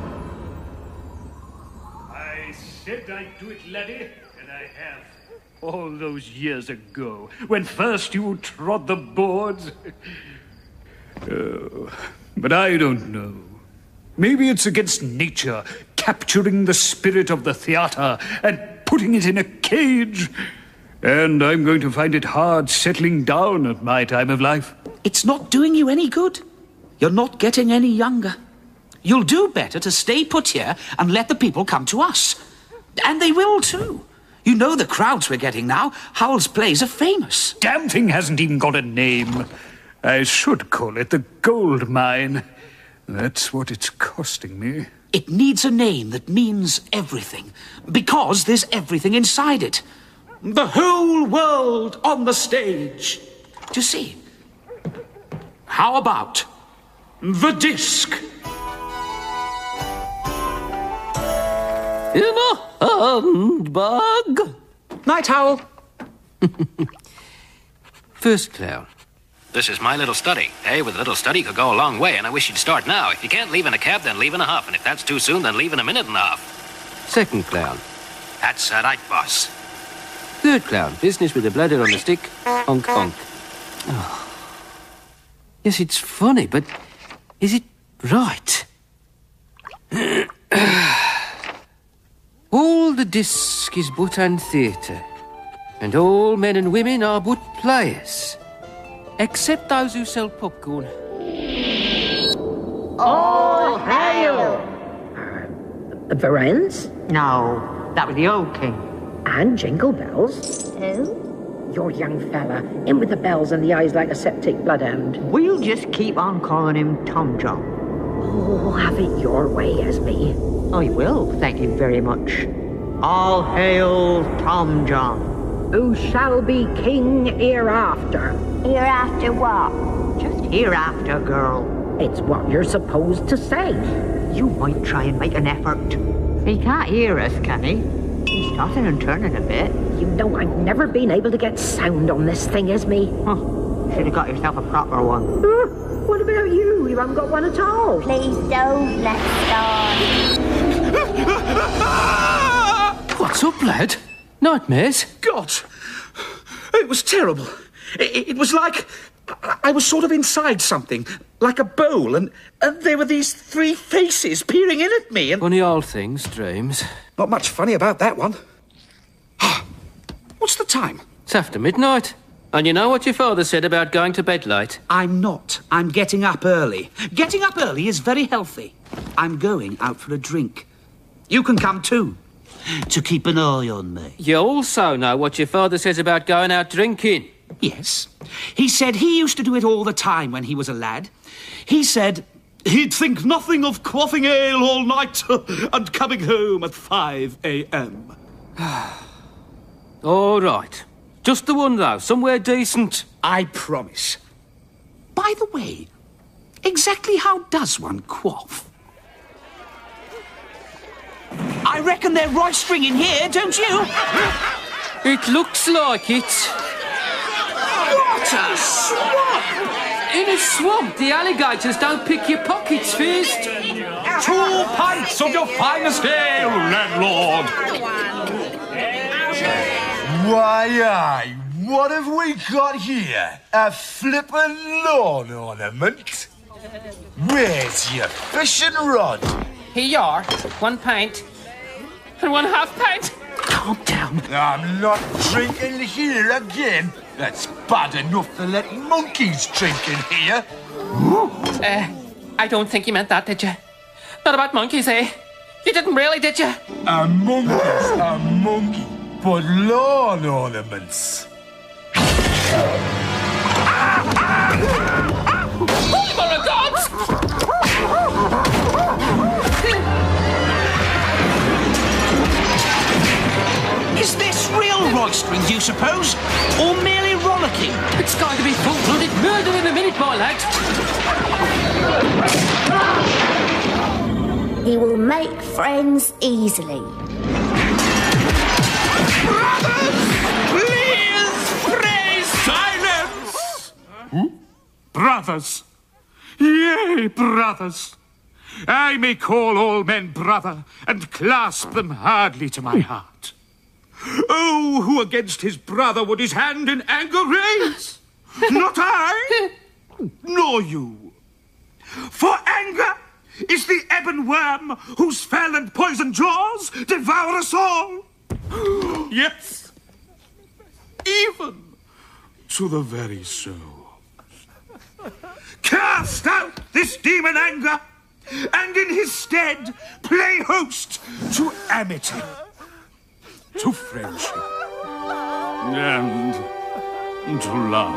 I said I'd do it, laddie, and I have. All those years ago, when first you trod the boards. *laughs* oh, but I don't know. Maybe it's against nature, capturing the spirit of the theatre and putting it in a cage. And I'm going to find it hard settling down at my time of life. It's not doing you any good. You're not getting any younger. You'll do better to stay put here and let the people come to us. And they will too. You know the crowds we're getting now. Howell's plays are famous. Damn thing hasn't even got a name. I should call it the gold mine. That's what it's costing me. It needs a name that means everything, because there's everything inside it. The whole world on the stage. Do you see? How about the disc? In a humbug. Night, Howell. *laughs* First clown. This is my little study. Hey, with a little study could go a long way, and I wish you'd start now. If you can't leave in a cab, then leave in a huff. And if that's too soon, then leave in a minute and a half. Second clown. That's right, boss. Third clown. Business with the bladder on the stick. Honk, honk. Oh. Yes, it's funny, but is it right? *clears throat* all the disc is but an theatre, and all men and women are but players, except those who sell popcorn. All hail! Uh, the Verence? No, that was the old king. And Jingle Bells? Who? Your young fella, in with the bells and the eyes like a septic bloodhound. We'll just keep on calling him Tomjon. Oh, have it your way, Esme. I will, thank you very much. All hail Tomjon. Who shall be king hereafter? Hereafter what? Just hereafter, girl. It's what you're supposed to say. You might try and make an effort. He can't hear us, can he? He's tossing and turning a bit. You know I've never been able to get sound on this thing, Esme. Huh. Should have got yourself a proper one. Uh, what about you? You haven't got one at all. Please don't. Let's start. What's up, lad? Nightmares? God! It was terrible. It, it was like I was sort of inside something, like a bowl, and, and there were these three faces peering in at me. And Funny old things, dreams. not much funny about that one. *sighs* What's the time? It's after midnight. And you know what your father said about going to bed late? I'm not. I'm getting up early. Getting up early is very healthy. I'm going out for a drink. You can come too. To keep an eye on me. You also know what your father says about going out drinking. Yes. He said he used to do it all the time when he was a lad. He said he'd think nothing of quaffing ale all night *laughs* and coming home at 5 a.m. *sighs* All right. Just the one, though. Somewhere decent. I promise. By the way, exactly how does one quaff? I reckon they're roistering in here, don't you? It looks like it. What a swamp! In a swamp, the alligators don't pick your pockets first. Two pints of your finest ale, landlord. Why, aye, what have we got here? A flippin' lawn ornament? Where's your fishing rod? Here you are. One pint. And one half pint. Calm down. I'm not drinking here again. That's bad enough to let monkeys drink in here. Uh, I don't think you meant that, did you? Not about monkeys, eh? You didn't really, did you? A monkey's a monkey, but lawn ornaments. Is this real roistering, do you suppose? Or merely rollicking? It's going to be full-blooded murder in a minute, my lad. He will make friends easily. Brothers, please, praise silence! Hmm? Brothers. Yea, brothers. I may call all men brother and clasp them hardly to my heart. Oh, who against his brother would his hand in anger raise? *laughs* Not I, nor you. For anger is the ebon worm whose fell and poisoned jaws devour us all. *gasps* yes, even to the very soul. Cast out this demon anger, and in his stead play host to amity, to friendship, and to love.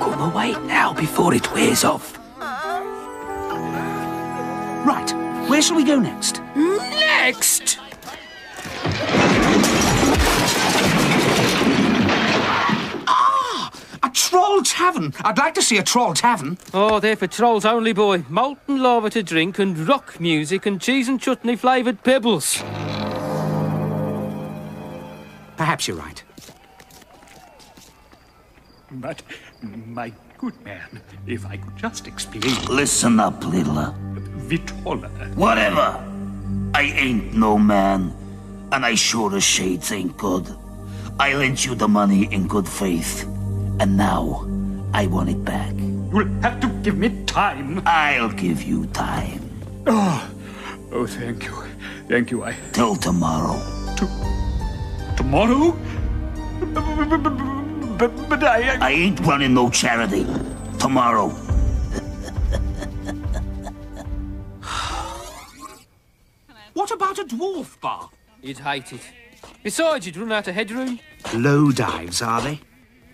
Come away now before it wears off. Right, where shall we go next? Next! Troll tavern. I'd like to see a troll tavern. Oh, they're for trolls only, boy. Molten lava to drink and rock music and cheese and chutney flavoured pebbles. Perhaps you're right. But, my good man, if I could just explain. Listen up, Littler. Vitoller. Whatever. I ain't no man, and I sure as shades ain't good. I lent you the money in good faith, and now I want it back. You'll have to give me time. I'll give you time. Oh, oh, thank you. Thank you. I. Till tomorrow. To... Tomorrow? But, but I. I ain't running no charity. Tomorrow. What about a dwarf bar? You'd hate it. Besides, you'd run out of headroom. Low dives, are they?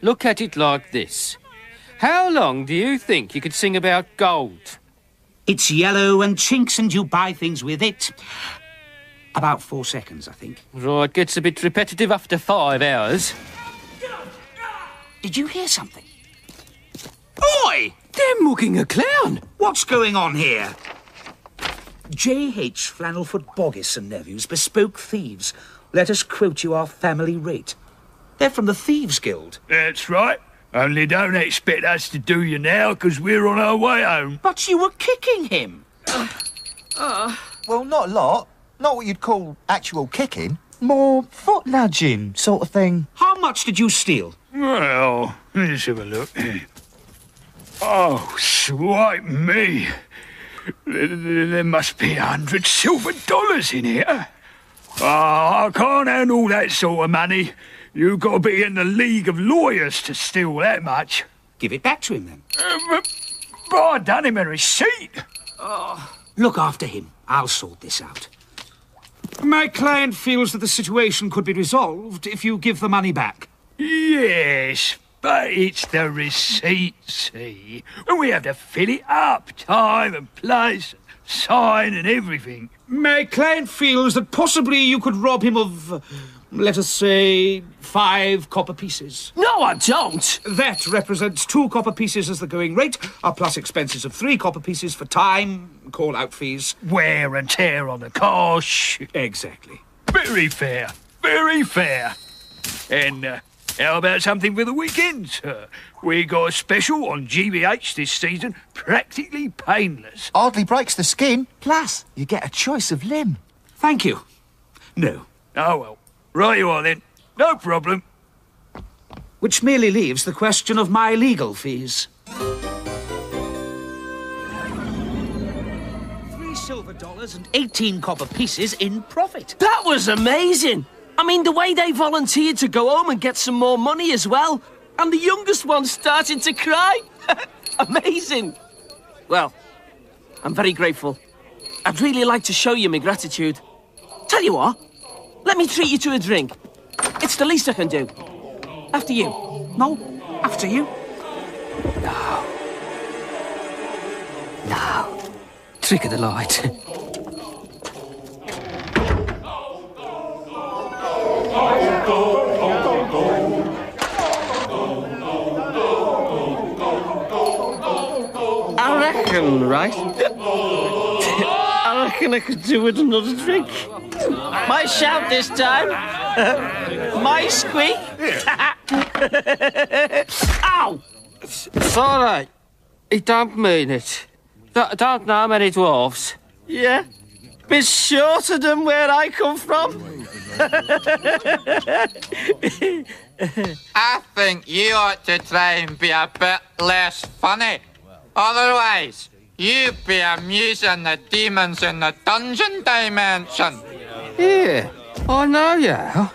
Look at it like this. How long do you think you could sing about gold? It's yellow and chinks, and you buy things with it. About four seconds, I think. Right, gets a bit repetitive after five hours. Did you hear something? Oi! They're mugging a clown! What's going on here? J.H. Flannelfoot Boggis and Nephews, Bespoke Thieves. Let us quote you our family rate. They're from the Thieves Guild. That's right. Only don't expect us to do you now, because we're on our way home. But you were kicking him. Well, not a lot. Not what you'd call actual kicking. More foot nudging sort of thing. How much did you steal? Well, let's have a look. Oh, swipe me. There, there- there must be a hundred silver dollars in here. Ah, I can't handle that sort of money. You've got to be in the League of Lawyers to steal that much. Give it back to him, then. Uh, but, but I done him a receipt. Look after him. I'll sort this out. My client feels that the situation could be resolved if you give the money back. Yes, but it's the receipt, see? And we have to fill it up, time and place, sign and everything. My client feels that possibly you could rob him of, uh, let us say, five copper pieces. No, I don't. That represents two copper pieces as the going rate, uh, plus expenses of three copper pieces for time, call out fees. Wear and tear on the car. Shh. Exactly. Very fair, very fair. And uh, how about something for the weekend, sir? We got a special on GBH this season, practically painless. Hardly breaks the skin. Plus, you get a choice of limb. Thank you. No. Oh, well. Right you are then. No problem. Which merely leaves the question of my legal fees. Three silver dollars and 18 copper pieces in profit. That was amazing. I mean, the way they volunteered to go home and get some more money as well. And the youngest one started to cry. *laughs* amazing. Well, I'm very grateful. I'd really like to show you my gratitude. Tell you what, let me treat you to a drink. It's the least I can do. After you. No, after you. No. No. Trick of the light. I reckon, right? I reckon I could do with another drink. My shout this time. *laughs* My squeak. *laughs* Ow! It's all right. He don't mean it. Don't, don't know many dwarfs. Yeah? Bit shorter than where I come from. *laughs* I think you ought to try and be a bit less funny. Otherwise, you'd be amusing the demons in the dungeon dimension. Oh, yeah, I know you.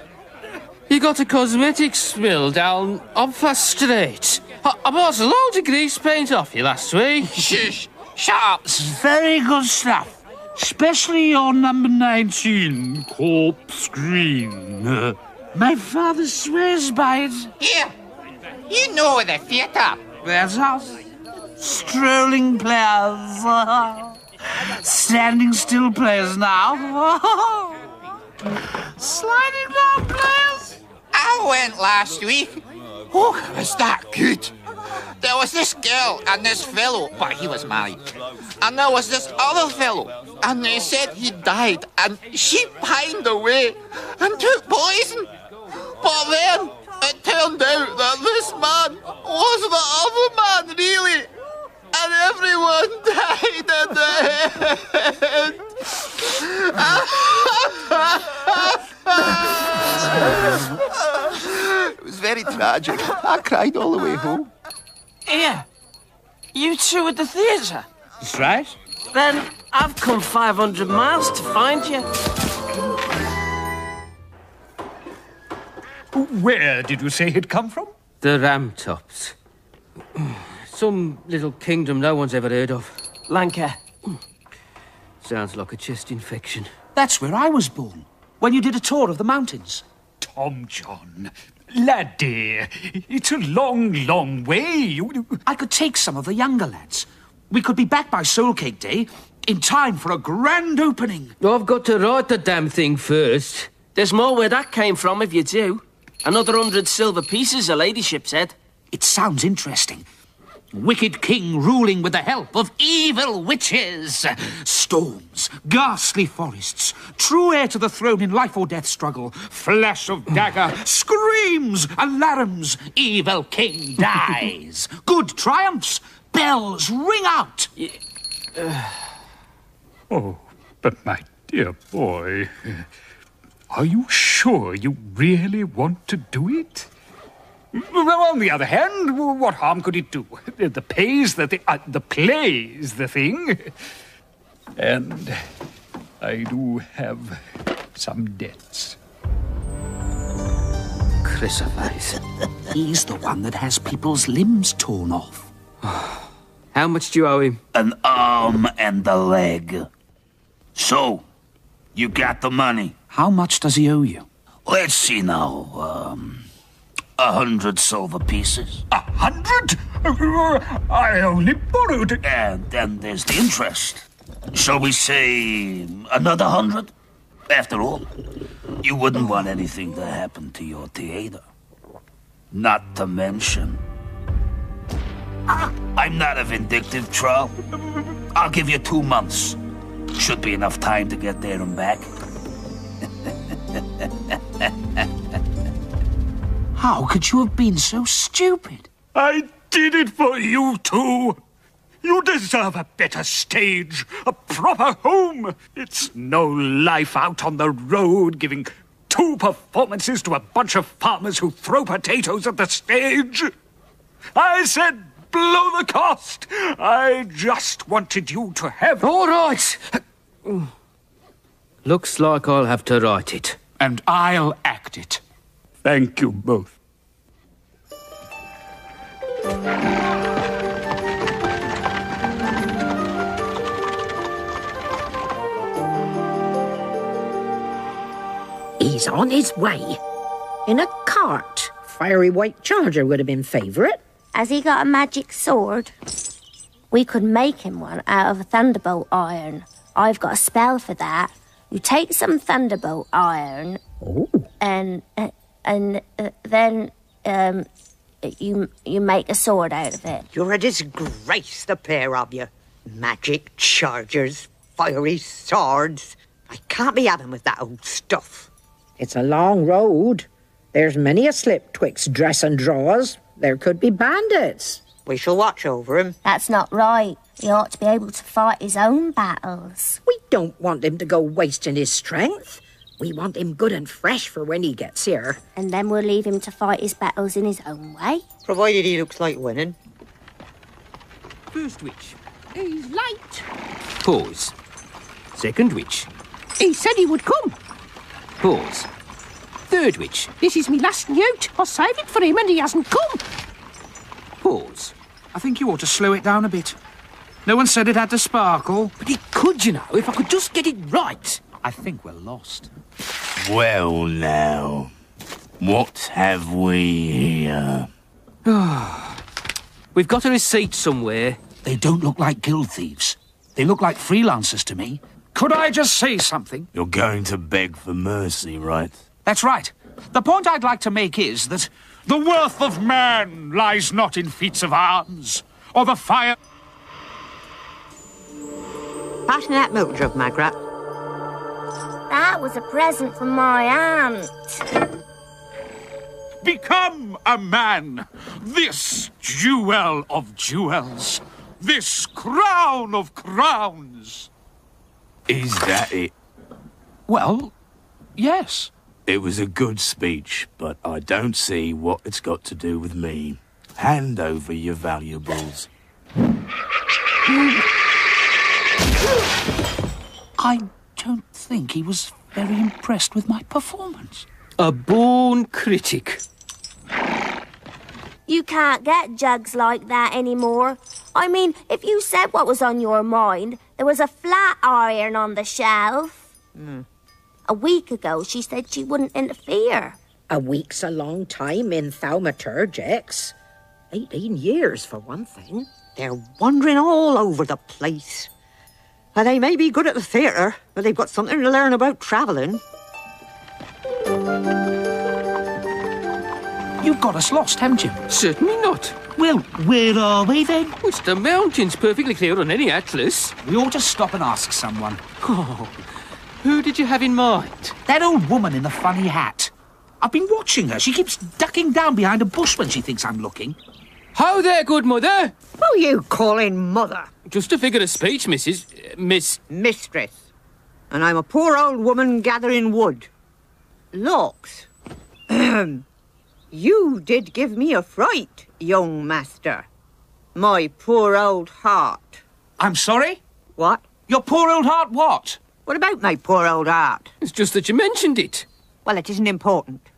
You got a cosmetic mill down Opfa Street. I, I bought a load of grease paint off you last week. Shush! Shut up! Very good stuff. Especially your number 19, Corpse Green. My father swears by it. Here! You know the theatre. That's us. Strolling players. *laughs* Standing still players now. *laughs* Sliding down players. I went last week. Oh, was that good? There was this girl and this fellow, but he was married. And there was this other fellow, and they said he died, and she pined away and took poison. But then it turned out that this man was the other man, really. And everyone *laughs* died at the end. it was very tragic. I cried all the way home. Here. You two at the theatre? That's right. Then I've come 500 miles to find you. Where did you say he'd come from? The Ramtops. Some little kingdom no one's ever heard of. Lancre. Sounds like a chest infection. That's where I was born, when you did a tour of the mountains. Tomjon. Lad dear, it's a long, long way. I could take some of the younger lads. we could be back by Soul Cake Day in time for a grand opening. I've got to write the damn thing first. There's more where that came from if you do. Another hundred silver pieces, her ladyship said. It sounds interesting. Wicked king ruling with the help of evil witches. Storms, ghastly forests, true heir to the throne in life or death struggle, flash of *sighs* dagger, screams, alarms, evil king *laughs* dies. Good triumphs, bells ring out. Uh, oh, but my dear boy, are you sure you really want to do it? Well, on the other hand, what harm could it do? The pay's the thing. Uh, the play's the thing. And I do have some debts. Chrysoprase. *laughs* He's the one that has people's limbs torn off. *sighs* How much do you owe him? An arm and a leg. So, you got the money. How much does he owe you? Let's see now. Um, a hundred silver pieces. A hundred? Uh, I only borrowed. And then there's the interest. Shall we say another hundred? After all, you wouldn't want anything to happen to your theater. Not to mention. I'm not a vindictive troll. I'll give you two months. Should be enough time to get there and back. *laughs* How could you have been so stupid? I did it for you two. You deserve a better stage, a proper home. It's no life out on the road giving two performances to a bunch of farmers who throw potatoes at the stage. I said blow the cost. I just wanted you to have. It. All right. Looks like I'll have to write it. And I'll act it. Thank you both. He's on his way. In a cart. Fiery White Charger would have been favourite. Has he got a magic sword? We could make him one out of a thunderbolt iron. I've got a spell for that. You take some thunderbolt iron, and uh, and uh, then um, you you make a sword out of it. You're a disgrace, the pair of you. Magic chargers, fiery swords. I can't be having with that old stuff. It's a long road. There's many a slip twixt dress and drawers. There could be bandits. We shall watch over him. That's not right. He ought to be able to fight his own battles. We don't want him to go wasting his strength. We want him good and fresh for when he gets here. And then we'll leave him to fight his battles in his own way. Provided he looks like winning. First witch. He's late. Pause. Second witch. He said he would come. Pause. Third witch. This is me last newt. I saved it for him and he hasn't come. Pause. I think you ought to slow it down a bit. No one said it had to sparkle. But it could, you know, if I could just get it right. I think we're lost. Well, now, what have we here? *sighs* We've got a receipt somewhere. They don't look like guild thieves. They look like freelancers to me. Could I just say something? You're going to beg for mercy, right? That's right. The point I'd like to make is that the worth of man lies not in feats of arms, or the fire. Pass me that milk jug, Magrat. That was a present from my aunt. Become a man. This jewel of jewels. This crown of crowns. Is that it? Well, yes. It was a good speech, but I don't see what it's got to do with me. Hand over your valuables. I don't think he was very impressed with my performance. A born critic. You can't get jugs like that anymore. I mean, if you said what was on your mind, there was a flat iron on the shelf. Hmm. A week ago, she said she wouldn't interfere. A week's a long time in thaumaturgics. Eighteen years, for one thing. They're wandering all over the place. And they may be good at the theatre, but they've got something to learn about travelling. You've got us lost, haven't you? Certainly not. Well, where are we then? It's the mountains, perfectly clear on any atlas. We ought to stop and ask someone. Oh, who did you have in mind? That old woman in the funny hat. I've been watching her. She keeps ducking down behind a bush when she thinks I'm looking. How there, good mother? Who are you calling mother? Just a figure of speech, Mrs. Uh, Miss. Mistress. And I'm a poor old woman gathering wood. Looks. you did give me a fright, young master. My poor old heart. I'm sorry? What? Your poor old heart what? What about my poor old heart? It's just that you mentioned it. Well, it isn't important.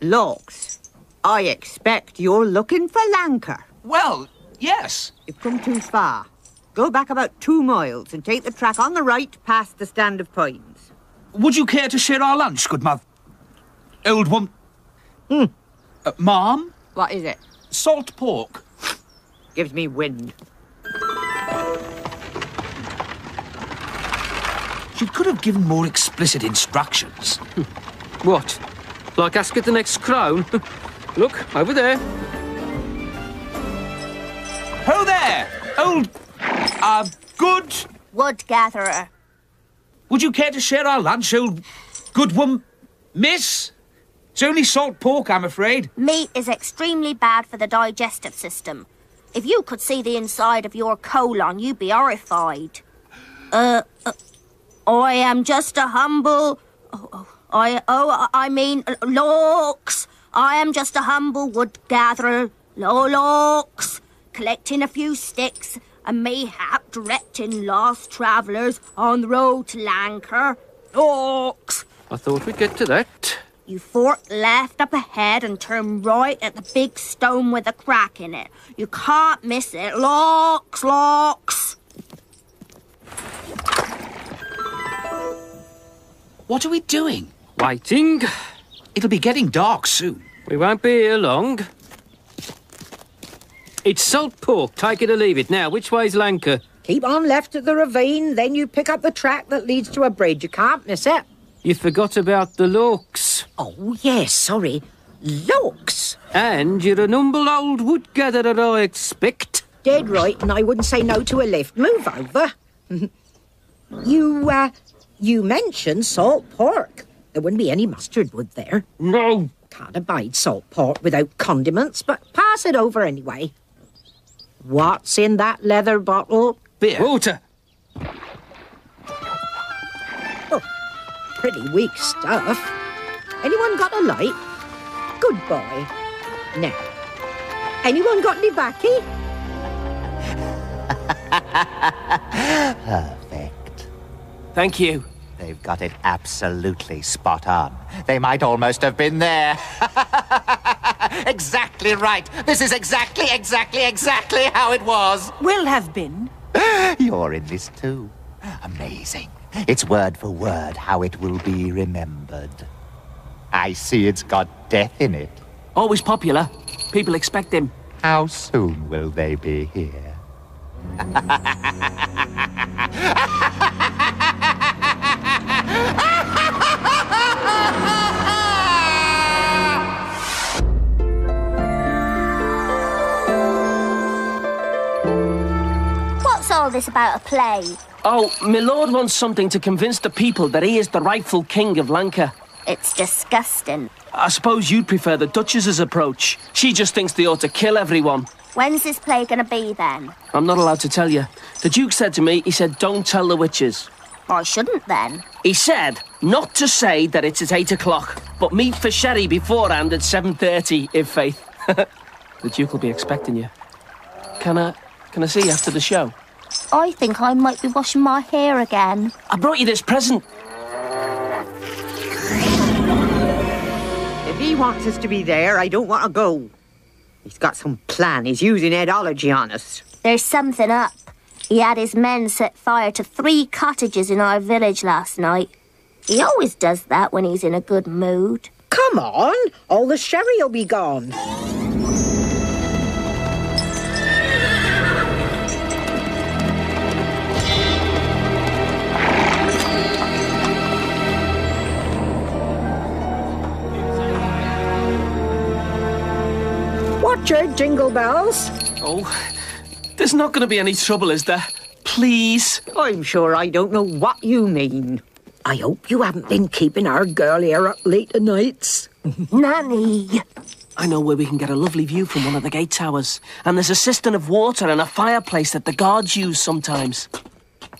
Looks. I expect you're looking for Lancre. Well, yes. You've come too far. Go back about two miles and take the track on the right past the stand of pines. Would you care to share our lunch, good mother? Old woman. Hmm. Uh, Mom? What is it? Salt pork. Gives me wind. She could have given more explicit instructions. *laughs* What? Like ask at the next crown? *laughs* Look, over there. Ho there! Old. Uh, good. Wood gatherer. Would you care to share our lunch, old. good woman. Miss? It's only salt pork, I'm afraid. Meat is extremely bad for the digestive system. If you could see the inside of your colon, you'd be horrified. Uh, uh I am just a humble. Oh, oh, I oh I mean looks. I am just a humble wood gatherer. Looks, collecting a few sticks and mayhap directing lost travellers on the road to Lancre. Looks. I thought we'd get to that. You fork left up ahead and turn right at the big stone with a crack in it. You can't miss it. Locks, locks. What are we doing? Waiting. It'll be getting dark soon. We won't be here long. It's salt pork, take it or leave it. Now, which way's Lancre? Keep on left at the ravine, then you pick up the track that leads to a bridge. You can't miss it. You forgot about the looks. Oh, yes, sorry. Looks? And you're an humble old wood gatherer, I expect. Dead right, and I wouldn't say no to a lift. Move over. *laughs* you, uh, you mentioned salt pork. There wouldn't be any mustard, wood there? No. Can't abide salt pork without condiments, but pass it over anyway. What's in that leather bottle? Beer. Water. Oh, pretty weak stuff. Anyone got a light? Good boy. Now, anyone got any baccy? *laughs* Perfect. Thank you. They've got it absolutely spot on. They might almost have been there. *laughs* exactly right. This is exactly, exactly, exactly how it was. Will have been. *gasps* You're in this too. Amazing. It's word for word how it will be remembered. I see it's got death in it. Always popular. People expect him. How soon will they be here? *laughs* What's all this about a play? Oh, my lord wants something to convince the people that he is the rightful king of Lancre. It's disgusting. I suppose you'd prefer the Duchess's approach. She just thinks they ought to kill everyone. When's this play gonna be then? I'm not allowed to tell you. The Duke said to me, he said, don't tell the witches. I shouldn't then. He said not to say that it's at 8 o'clock, but meet for sherry beforehand at 7.30, if faith. *laughs* the Duke will be expecting you. Can I, can I see you after the show? I think I might be washing my hair again. I brought you this present. If he wants us to be there, I don't want to go. He's got some plan. He's using etology on us. There's something up. He had his men set fire to three cottages in our village last night. He always does that when he's in a good mood. Come on, all the sherry will be gone. What, out, Jingle Bells? Oh, there's not going to be any trouble, is there? Please. I'm sure I don't know what you mean. I hope you haven't been keeping our girl here up late at nights. *laughs* Nanny. I know where we can get a lovely view from one of the gate towers. And there's a cistern of water and a fireplace that the guards use sometimes.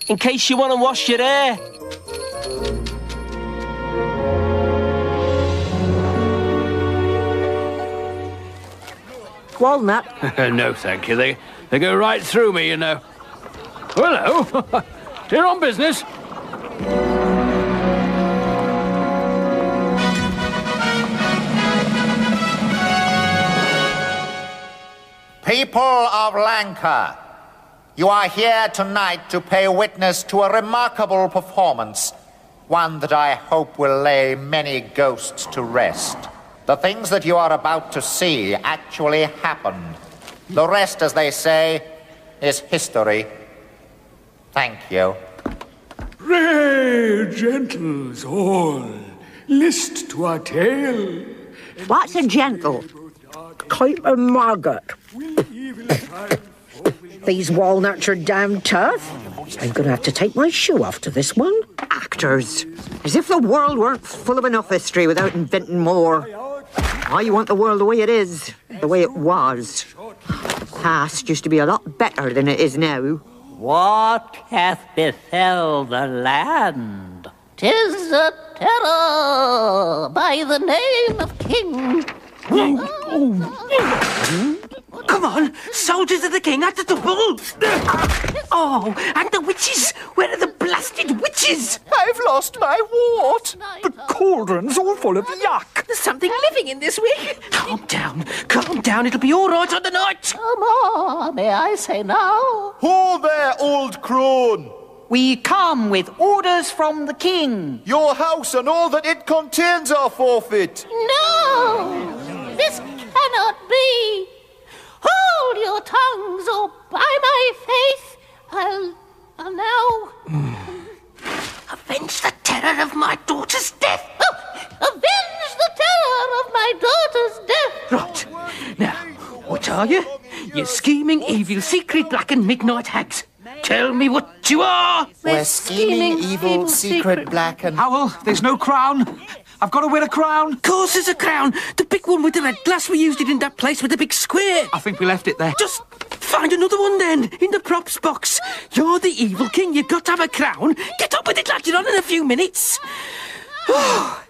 In case you want to wash your hair. Walnut. *laughs* no, thank you. They, they go right through me, you know. Hello. *laughs* Here on business. People of Lancre, you are here tonight to pay witness to a remarkable performance, one that I hope will lay many ghosts to rest. The things that you are about to see actually happened. The rest, as they say, is history. Thank you. Pray, gentles all, list to our tale. What's a gentle? Clayton Margaret. These walnuts are damn tough. I'm going to have to take my shoe off to this one. Actors. As if the world weren't full of enough history without inventing more. I want the world the way it is, the way it was. Past used to be a lot better than it is now. What hath befell the land? Tis a terror by the name of King. Come on, soldiers of the king at the double. Oh, and the witches. Where are the blasted witches? I've lost my wart. The cauldron's all full of yuck. There's something living in this week. Calm down, calm down. It'll be all right on the night. Come on, may I say now? Hold there, old crone. We come with orders from the king. Your house and all that it contains are forfeit. No! This cannot be! Hold your tongues, or by my faith, I'll. I'll now. *sighs* Avenge the terror of my daughter's death. Oh, avenge the terror of my daughter's death! Right. Now, what are you? You scheming, evil, secret, black and midnight hags. Tell me what you are. We're scheming, evil, secret, black, and. Howell, there's no crown. I've got to wear a crown. Of course there's a crown. The big one with the red glass. We used it in that place with the big square. I think we left it there. Just find another one then, in the props box. You're the evil king. You've got to have a crown. Get up with it, lad. You're on in a few minutes. *sighs*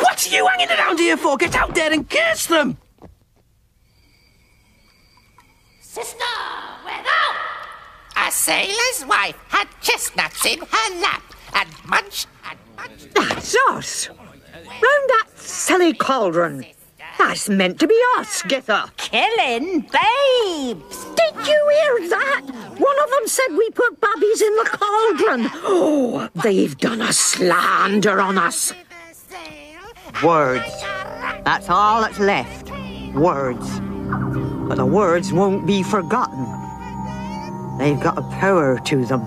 What are you hanging around here for? Get out there and curse them. Sister, where thou? A sailor's wife had chestnuts in her lap and munched and munched. That's us. Round that silly cauldron. That's meant to be us, Githa. Killing babes. Did you hear that? One of them said we put babbies in the cauldron. Oh, they've done a slander on us. Words. That's all that's left. Words. But the words won't be forgotten. They've got a power to them.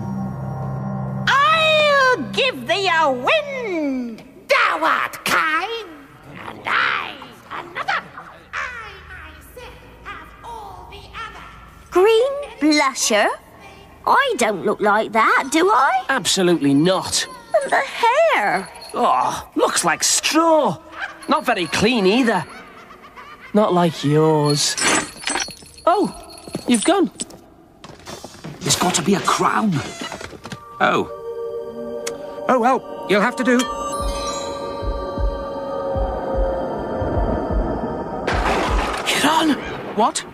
I'll give thee a wind. Thou art kind, and I another. I myself have all the other. Green blusher? I don't look like that, do I? Absolutely not. And the hair. Oh, looks like straw. Not very clean either. Not like yours. Oh, you've gone. There's got to be a crown. Oh. Oh, well, you'll have to do. Get on. What?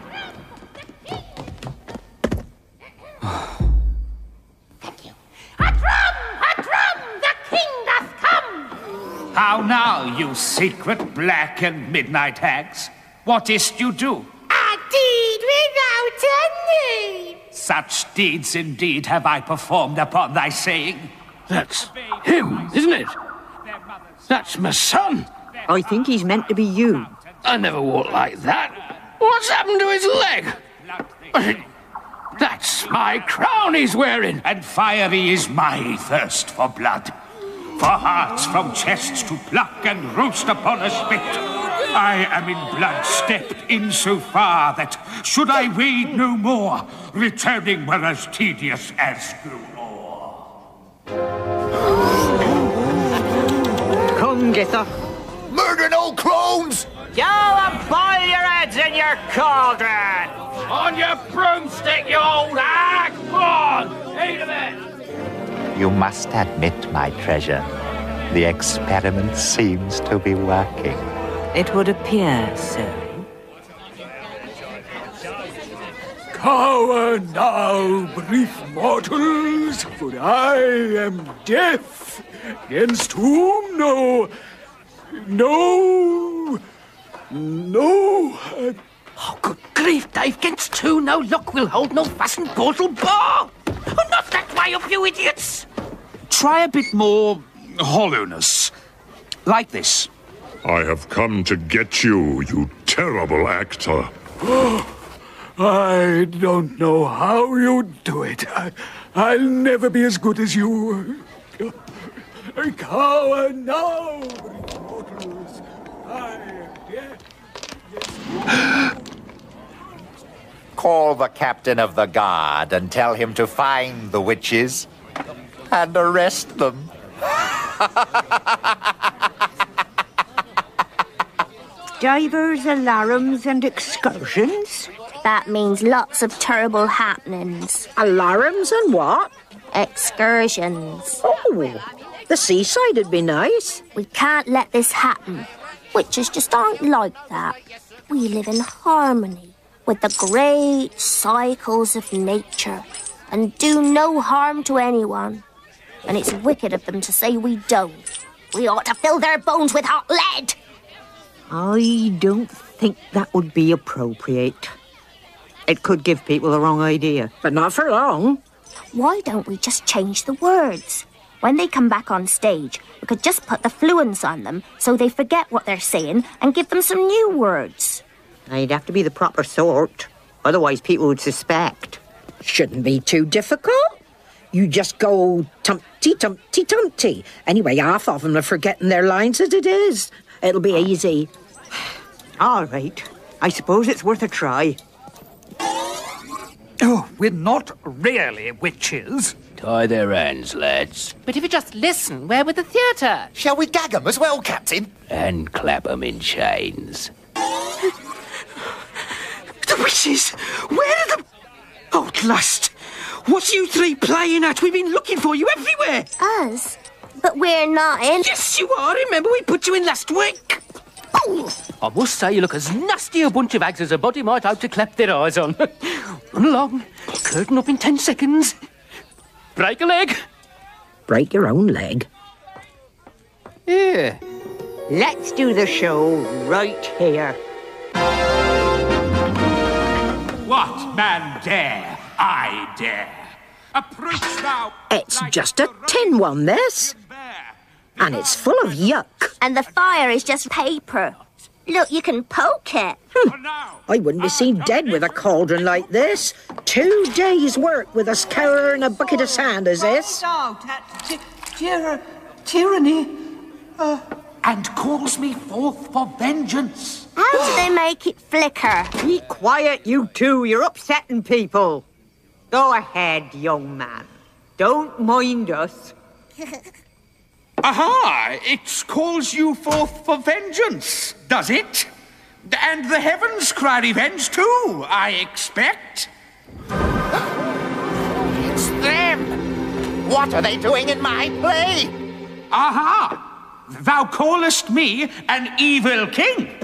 Thank you. A drum! A drum! The king doth come! How now, you secret black and midnight hags? What is't you do? A deed without a name. Such deeds indeed have I performed upon thy saying. That's him, isn't it? That's my son. I think he's meant to be you. I never walked like that. What's happened to his leg? That's my crown he's wearing. And fiery is my thirst for blood. For hearts from chests to pluck and roast upon a spit. I am in blood stepped in so far that, should I wade no more, returning were as tedious as no Come, Githa. Murdering old crones! Go and boil your heads in your cauldron! On your broomstick, you old hag! Go on, eat of it! You must admit, my treasure, the experiment seems to be working. It would appear so. Cower now, brief mortals, for I am death, against whom no, no, no. Oh, good grief, Dave. Against two, no luck will hold no fastened portal bar. Oh, not that way up, you idiots. Try a bit more hollowness. Like this. I have come to get you, you terrible actor. *gasps* *gasps* I don't know how you do it. I, I'll never be as good as you. Cower now, mortals. I am death. Call the captain of the guard and tell him to find the witches and arrest them. *laughs* Divers, alarums, and excursions? That means lots of terrible happenings. Alarums and what? Excursions. Oh, the seaside'd be nice. We can't let this happen. Witches just aren't like that. We live in harmony with the great cycles of nature and do no harm to anyone. And it's wicked of them to say we don't. We ought to fill their bones with hot lead. I don't think that would be appropriate. It could give people the wrong idea. But not for long. Why don't we just change the words? When they come back on stage, we could just put the fluence on them so they forget what they're saying and give them some new words. They'd have to be the proper sort. Otherwise, people would suspect. Shouldn't be too difficult. You just go tumpty tumpty tumpty. Anyway, half of them are forgetting their lines as it is. It'll be easy. *sighs* All right. I suppose it's worth a try. Oh, we're not really witches. Tie their hands, lads, But if you just listen, where would the theatre? Shall we gag gag 'em as well, Captain? and clap clap 'em in chains. The witches! Where are the... Oh, at last! What are you three playing at? We've been looking for you everywhere! Us? But we're not in. Yes, you are! Remember, we put you in last week! Oh! I must say, you look as nasty a bunch of hags as a body might hope to clap their eyes on. *laughs* Run along. Curtain up in ten seconds. Break a leg. Break your own leg. Here. Let's do the show right here. What man dare? I dare. Approach thou. It's just a tin one, this. And it's full of yuck. And the fire is just paper. Look, you can poke it. I wouldn't be seen dead with a cauldron like this. Two days' work with a scourer and a bucket of sand as this. out at ty- tyra- tyranny. Uh, and calls me forth for vengeance. How do they make it flicker? Be quiet, you two. You're upsetting people. Go ahead, young man. Don't mind us. *laughs* Aha! It calls you forth for vengeance, does it? And the heavens cry revenge too, I expect. It's them! What are they doing in my play? Aha! Thou callest me an evil king,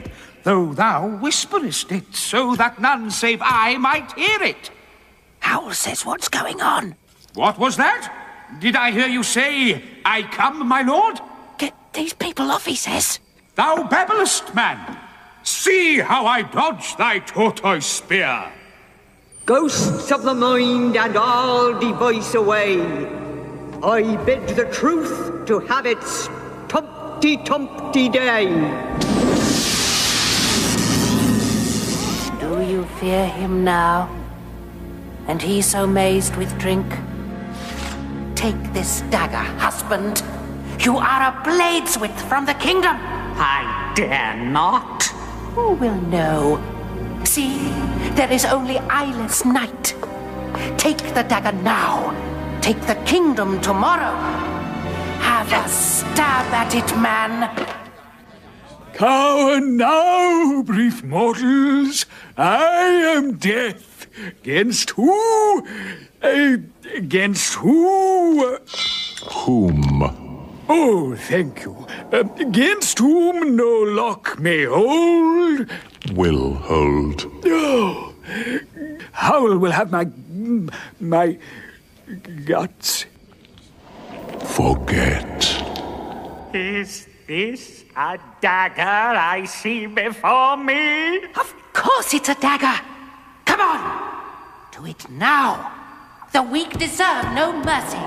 though thou whisperest it so that none save I might hear it. Hwel says what's going on. What was that? Did I hear you say, I come, my lord? Get these people off, he says. Thou babblest, man. See how I dodge thy tortoise spear. Ghosts of the mind and all device away. I bid the truth to have its tumpty tumpty day. Do you fear him now? And he so mazed with drink? Take this dagger, husband. You are a blade's width from the kingdom. I dare not. Who will know? See, there is only eyeless night. Take the dagger now. Take the kingdom tomorrow. Have a stab at it, man. Cower now, brief mortals. I am death. Against who? Against who? Whom? Oh, thank you. Against whom no lock may hold. Will hold. Oh, Hwel will have my. my. guts. Forget. Is this a dagger I see before me? Of course it's a dagger. Come on. Do it now. The weak deserve no mercy.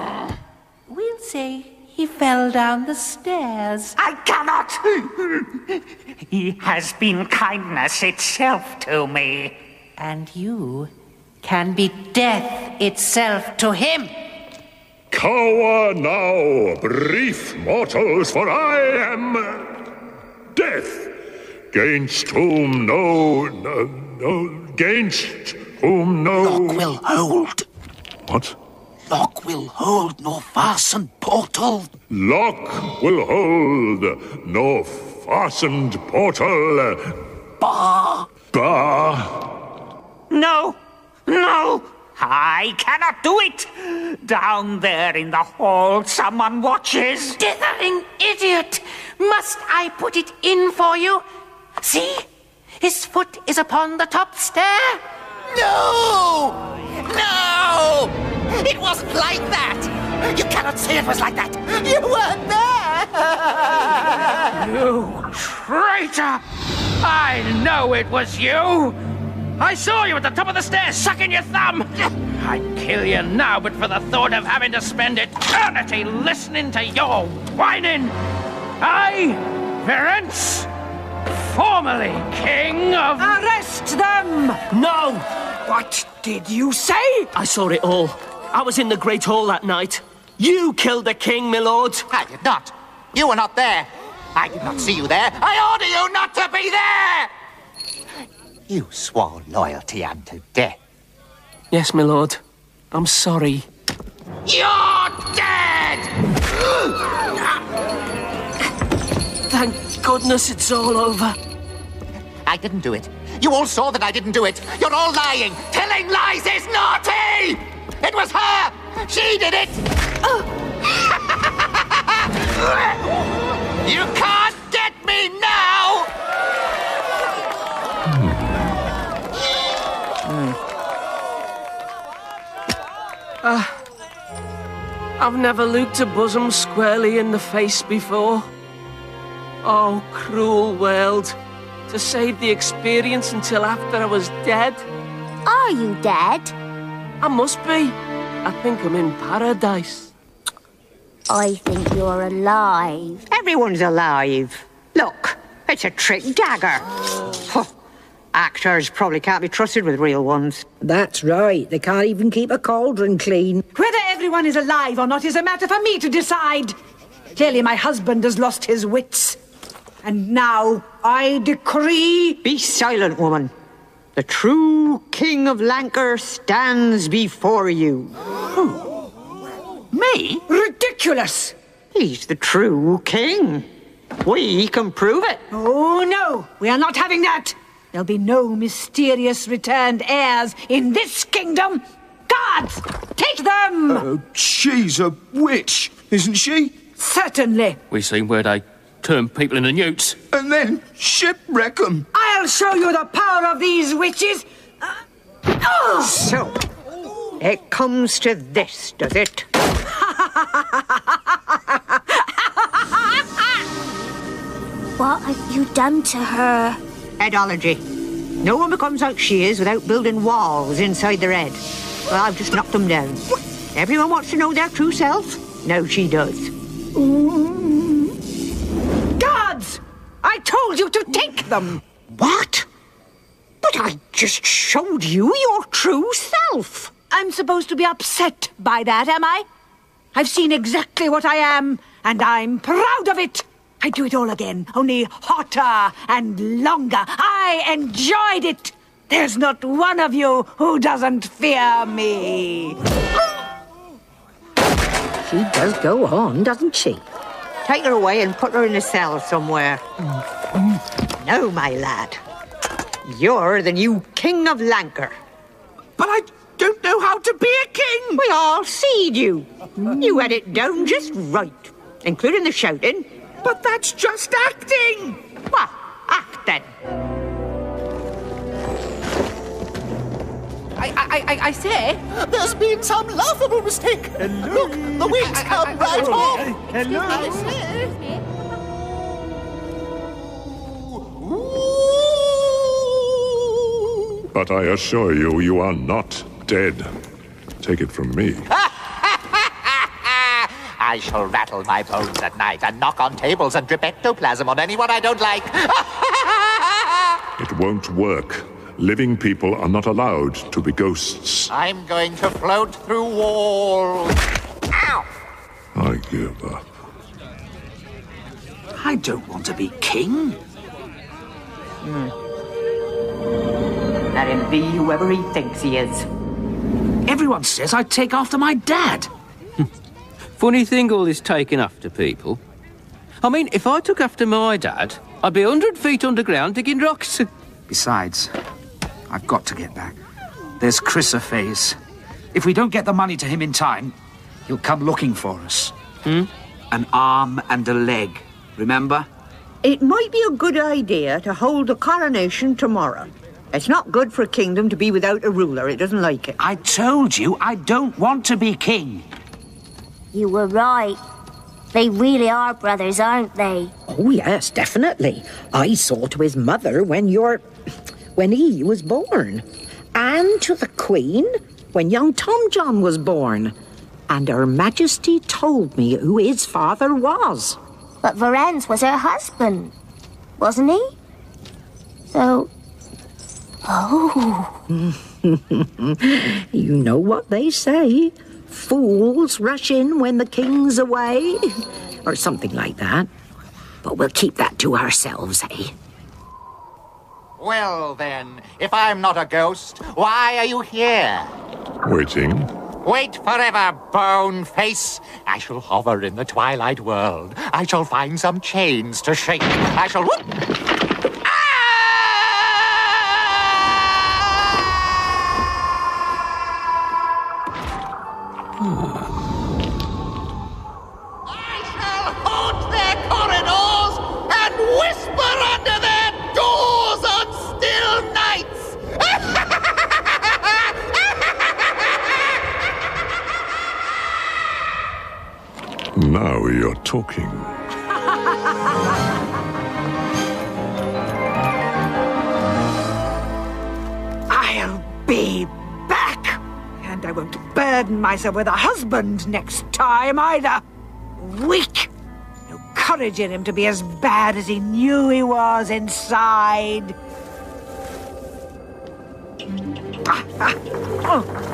We'll say he fell down the stairs. I cannot! he has been kindness itself to me. And you can be death itself to him. Cower now, brief mortals, for I am death. Gainst whom no, no, no, gainst whom no. Lock will hold. What? Lock will hold nor fasten portal. Lock will hold, no fastened portal. Bar. Bar. No! No! I cannot do it! Down there in the hall, someone watches. Dithering idiot! Must I put it in for you? See? His foot is upon the top stair. No! No! It wasn't like that! You cannot say it was like that! You weren't there! You traitor! I know it was you! I saw you at the top of the stairs sucking your thumb! I'd kill you now, but for the thought of having to spend eternity listening to your whining! I, Verence, formerly king of. Arrest them! No! What did you say? I saw it all. I was in the Great Hall that night. You killed the king, my lord. I did not. You were not there. I did not see you there. I order you not to be there! You swore loyalty unto death. Yes, my lord. I'm sorry. You're dead! Thank goodness it's all over. I didn't do it. You all saw that I didn't do it. You're all lying. Telling lies is naughty! It was her! She did it! *laughs* you can't get me now! Ah. I've never looked a bosom squarely in the face before. Oh, cruel world. To save the experience until after I was dead. Are you dead? I must be. I think I'm in paradise. I think you're alive. Everyone's alive. Look, it's a trick dagger. Huh. Actors probably can't be trusted with real ones. That's right. They can't even keep a cauldron clean. Whether everyone is alive or not is a matter for me to decide. Clearly, my husband has lost his wits. And now I decree. Be silent, woman. The true King of Lancre stands before you. Who? Me? Ridiculous! He's the true king. We can prove it. Oh, no, we are not having that. There'll be no mysterious returned heirs in this kingdom. Guards, take them! Uh, she's a witch, isn't she? Certainly. We've seen where they turn people into newts. And then shipwreck 'em. I'll show you the power of these witches. Uh, oh! So, it comes to this, does it? *laughs* What have you done to her? Headology. No one becomes like she is without building walls inside their head. Well, I've just knocked them down. Everyone wants to know their true self. No, she does. Guards! I told you to take them! What? But I just showed you your true self. I'm supposed to be upset by that, am I? I've seen exactly what I am, and I'm proud of it. I'd do it all again, only hotter and longer. I enjoyed it. There's not one of you who doesn't fear me. She does go on, doesn't she? Take her away and put her in a cell somewhere. No, my lad. You're the new King of Lancre. But I don't know how to be a king. We all seed you. You had it down just right, including the shouting. But that's just acting. What? Act then. I, I, I, I say. There's been some laughable mistake. Look, the wings come right off. Hello. But I assure you, you are not dead. Take it from me. *laughs* I shall rattle my bones at night and knock on tables and drip ectoplasm on anyone I don't like. *laughs* It won't work. Living people are not allowed to be ghosts. I'm going to float through walls. Ow! I give up. I don't want to be king. Hmm. Let him be whoever he thinks he is. Everyone says I take after my dad. *laughs* Funny thing, all this taking after people. I mean, if I took after my dad, I'd be 100 feet underground digging rocks. Besides, I've got to get back. There's Chrysoprase. If we don't get the money to him in time, he'll come looking for us. Hmm? An arm and a leg, remember? It might be a good idea to hold the coronation tomorrow. It's not good for a kingdom to be without a ruler. It doesn't like it. I told you I don't want to be king. You were right. They really are brothers, aren't they? Oh, yes, definitely. I saw to his mother when your. When he was born. And to the Queen when young Tomjon was born. And Her Majesty told me who his father was. But Verence was her husband, wasn't he? So. Oh. *laughs* you know what they say. Fools rush in when the king's away. Or something like that. But we'll keep that to ourselves, eh? Well, then, if I'm not a ghost, why are you here? Waiting. Wait forever, bone face. I shall hover in the twilight world. I shall find some chains to shake. I shall. Whoop! Now you're talking. I'll be back. And I won't burden myself with a husband next time either. Weak. No courage in him to be as bad as he knew he was inside. *laughs* Ah, ah, oh.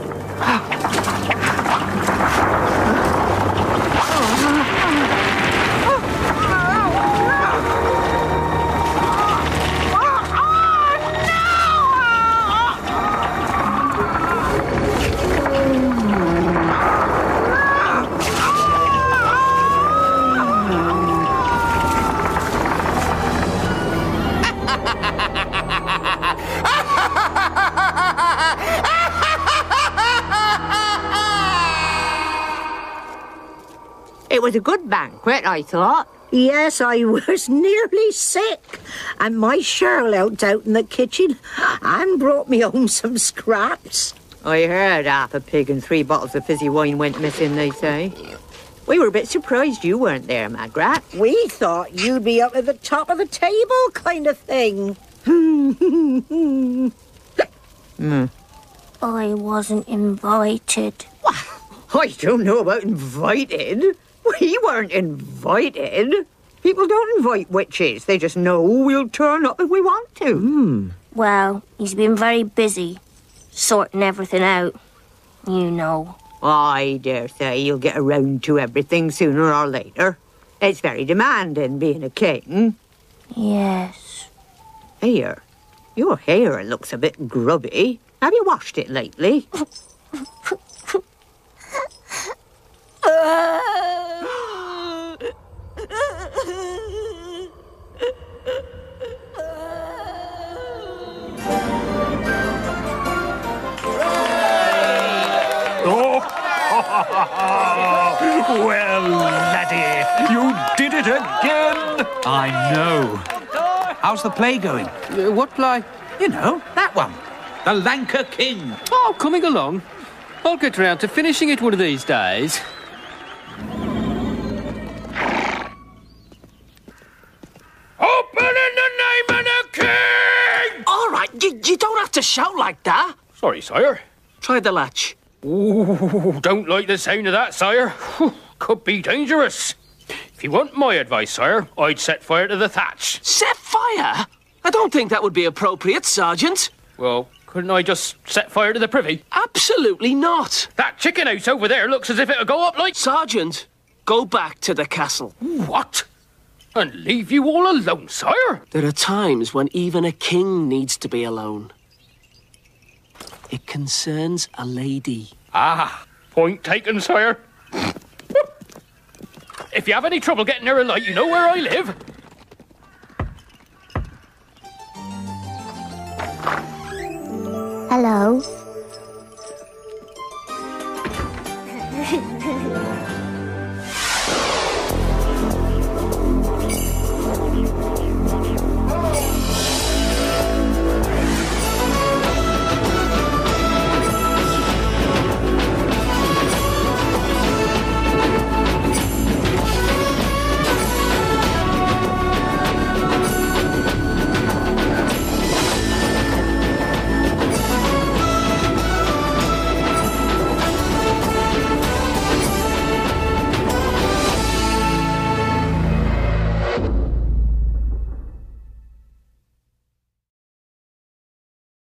It was a good banquet, I thought. Yes, I was *laughs* nearly sick. And my Charlotte's out in the kitchen and brought me home some scraps. I heard half a pig and three bottles of fizzy wine went missing, they say. We were a bit surprised you weren't there, Magrat. We thought you'd be up at the top of the table, kind of thing. *laughs* Hmm. I wasn't invited. *laughs* I don't know about invited. We weren't invited. People don't invite witches. They just know we'll turn up if we want to. Hmm. Well, he's been very busy sorting everything out. You know. I dare say you'll get around to everything sooner or later. It's very demanding being a king. Yes. Here, your hair looks a bit grubby. Have you washed it lately? *laughs* Oh, *laughs* well, laddie, you did it again. I know. How's the play going? Uh, what play? You know, that one. The Lancre King. Oh, coming along. I'll get round to finishing it one of these days. Open in the name of the king! All right, you, you don't have to shout like that. Sorry, sire. Try the latch. Ooh, don't like the sound of that, sire. Could be dangerous. If you want my advice, sire, I'd set fire to the thatch. Set fire? I don't think that would be appropriate, Sergeant. Well, couldn't I just set fire to the privy? Absolutely not. That chicken house over there looks as if it'll go up like. Sergeant, go back to the castle. What? And leave you all alone, sire? There are times when even a king needs to be alone. It concerns a lady. Ah, point taken, sire. *laughs* if you have any trouble getting there a light, you know where I live. Hello. *laughs*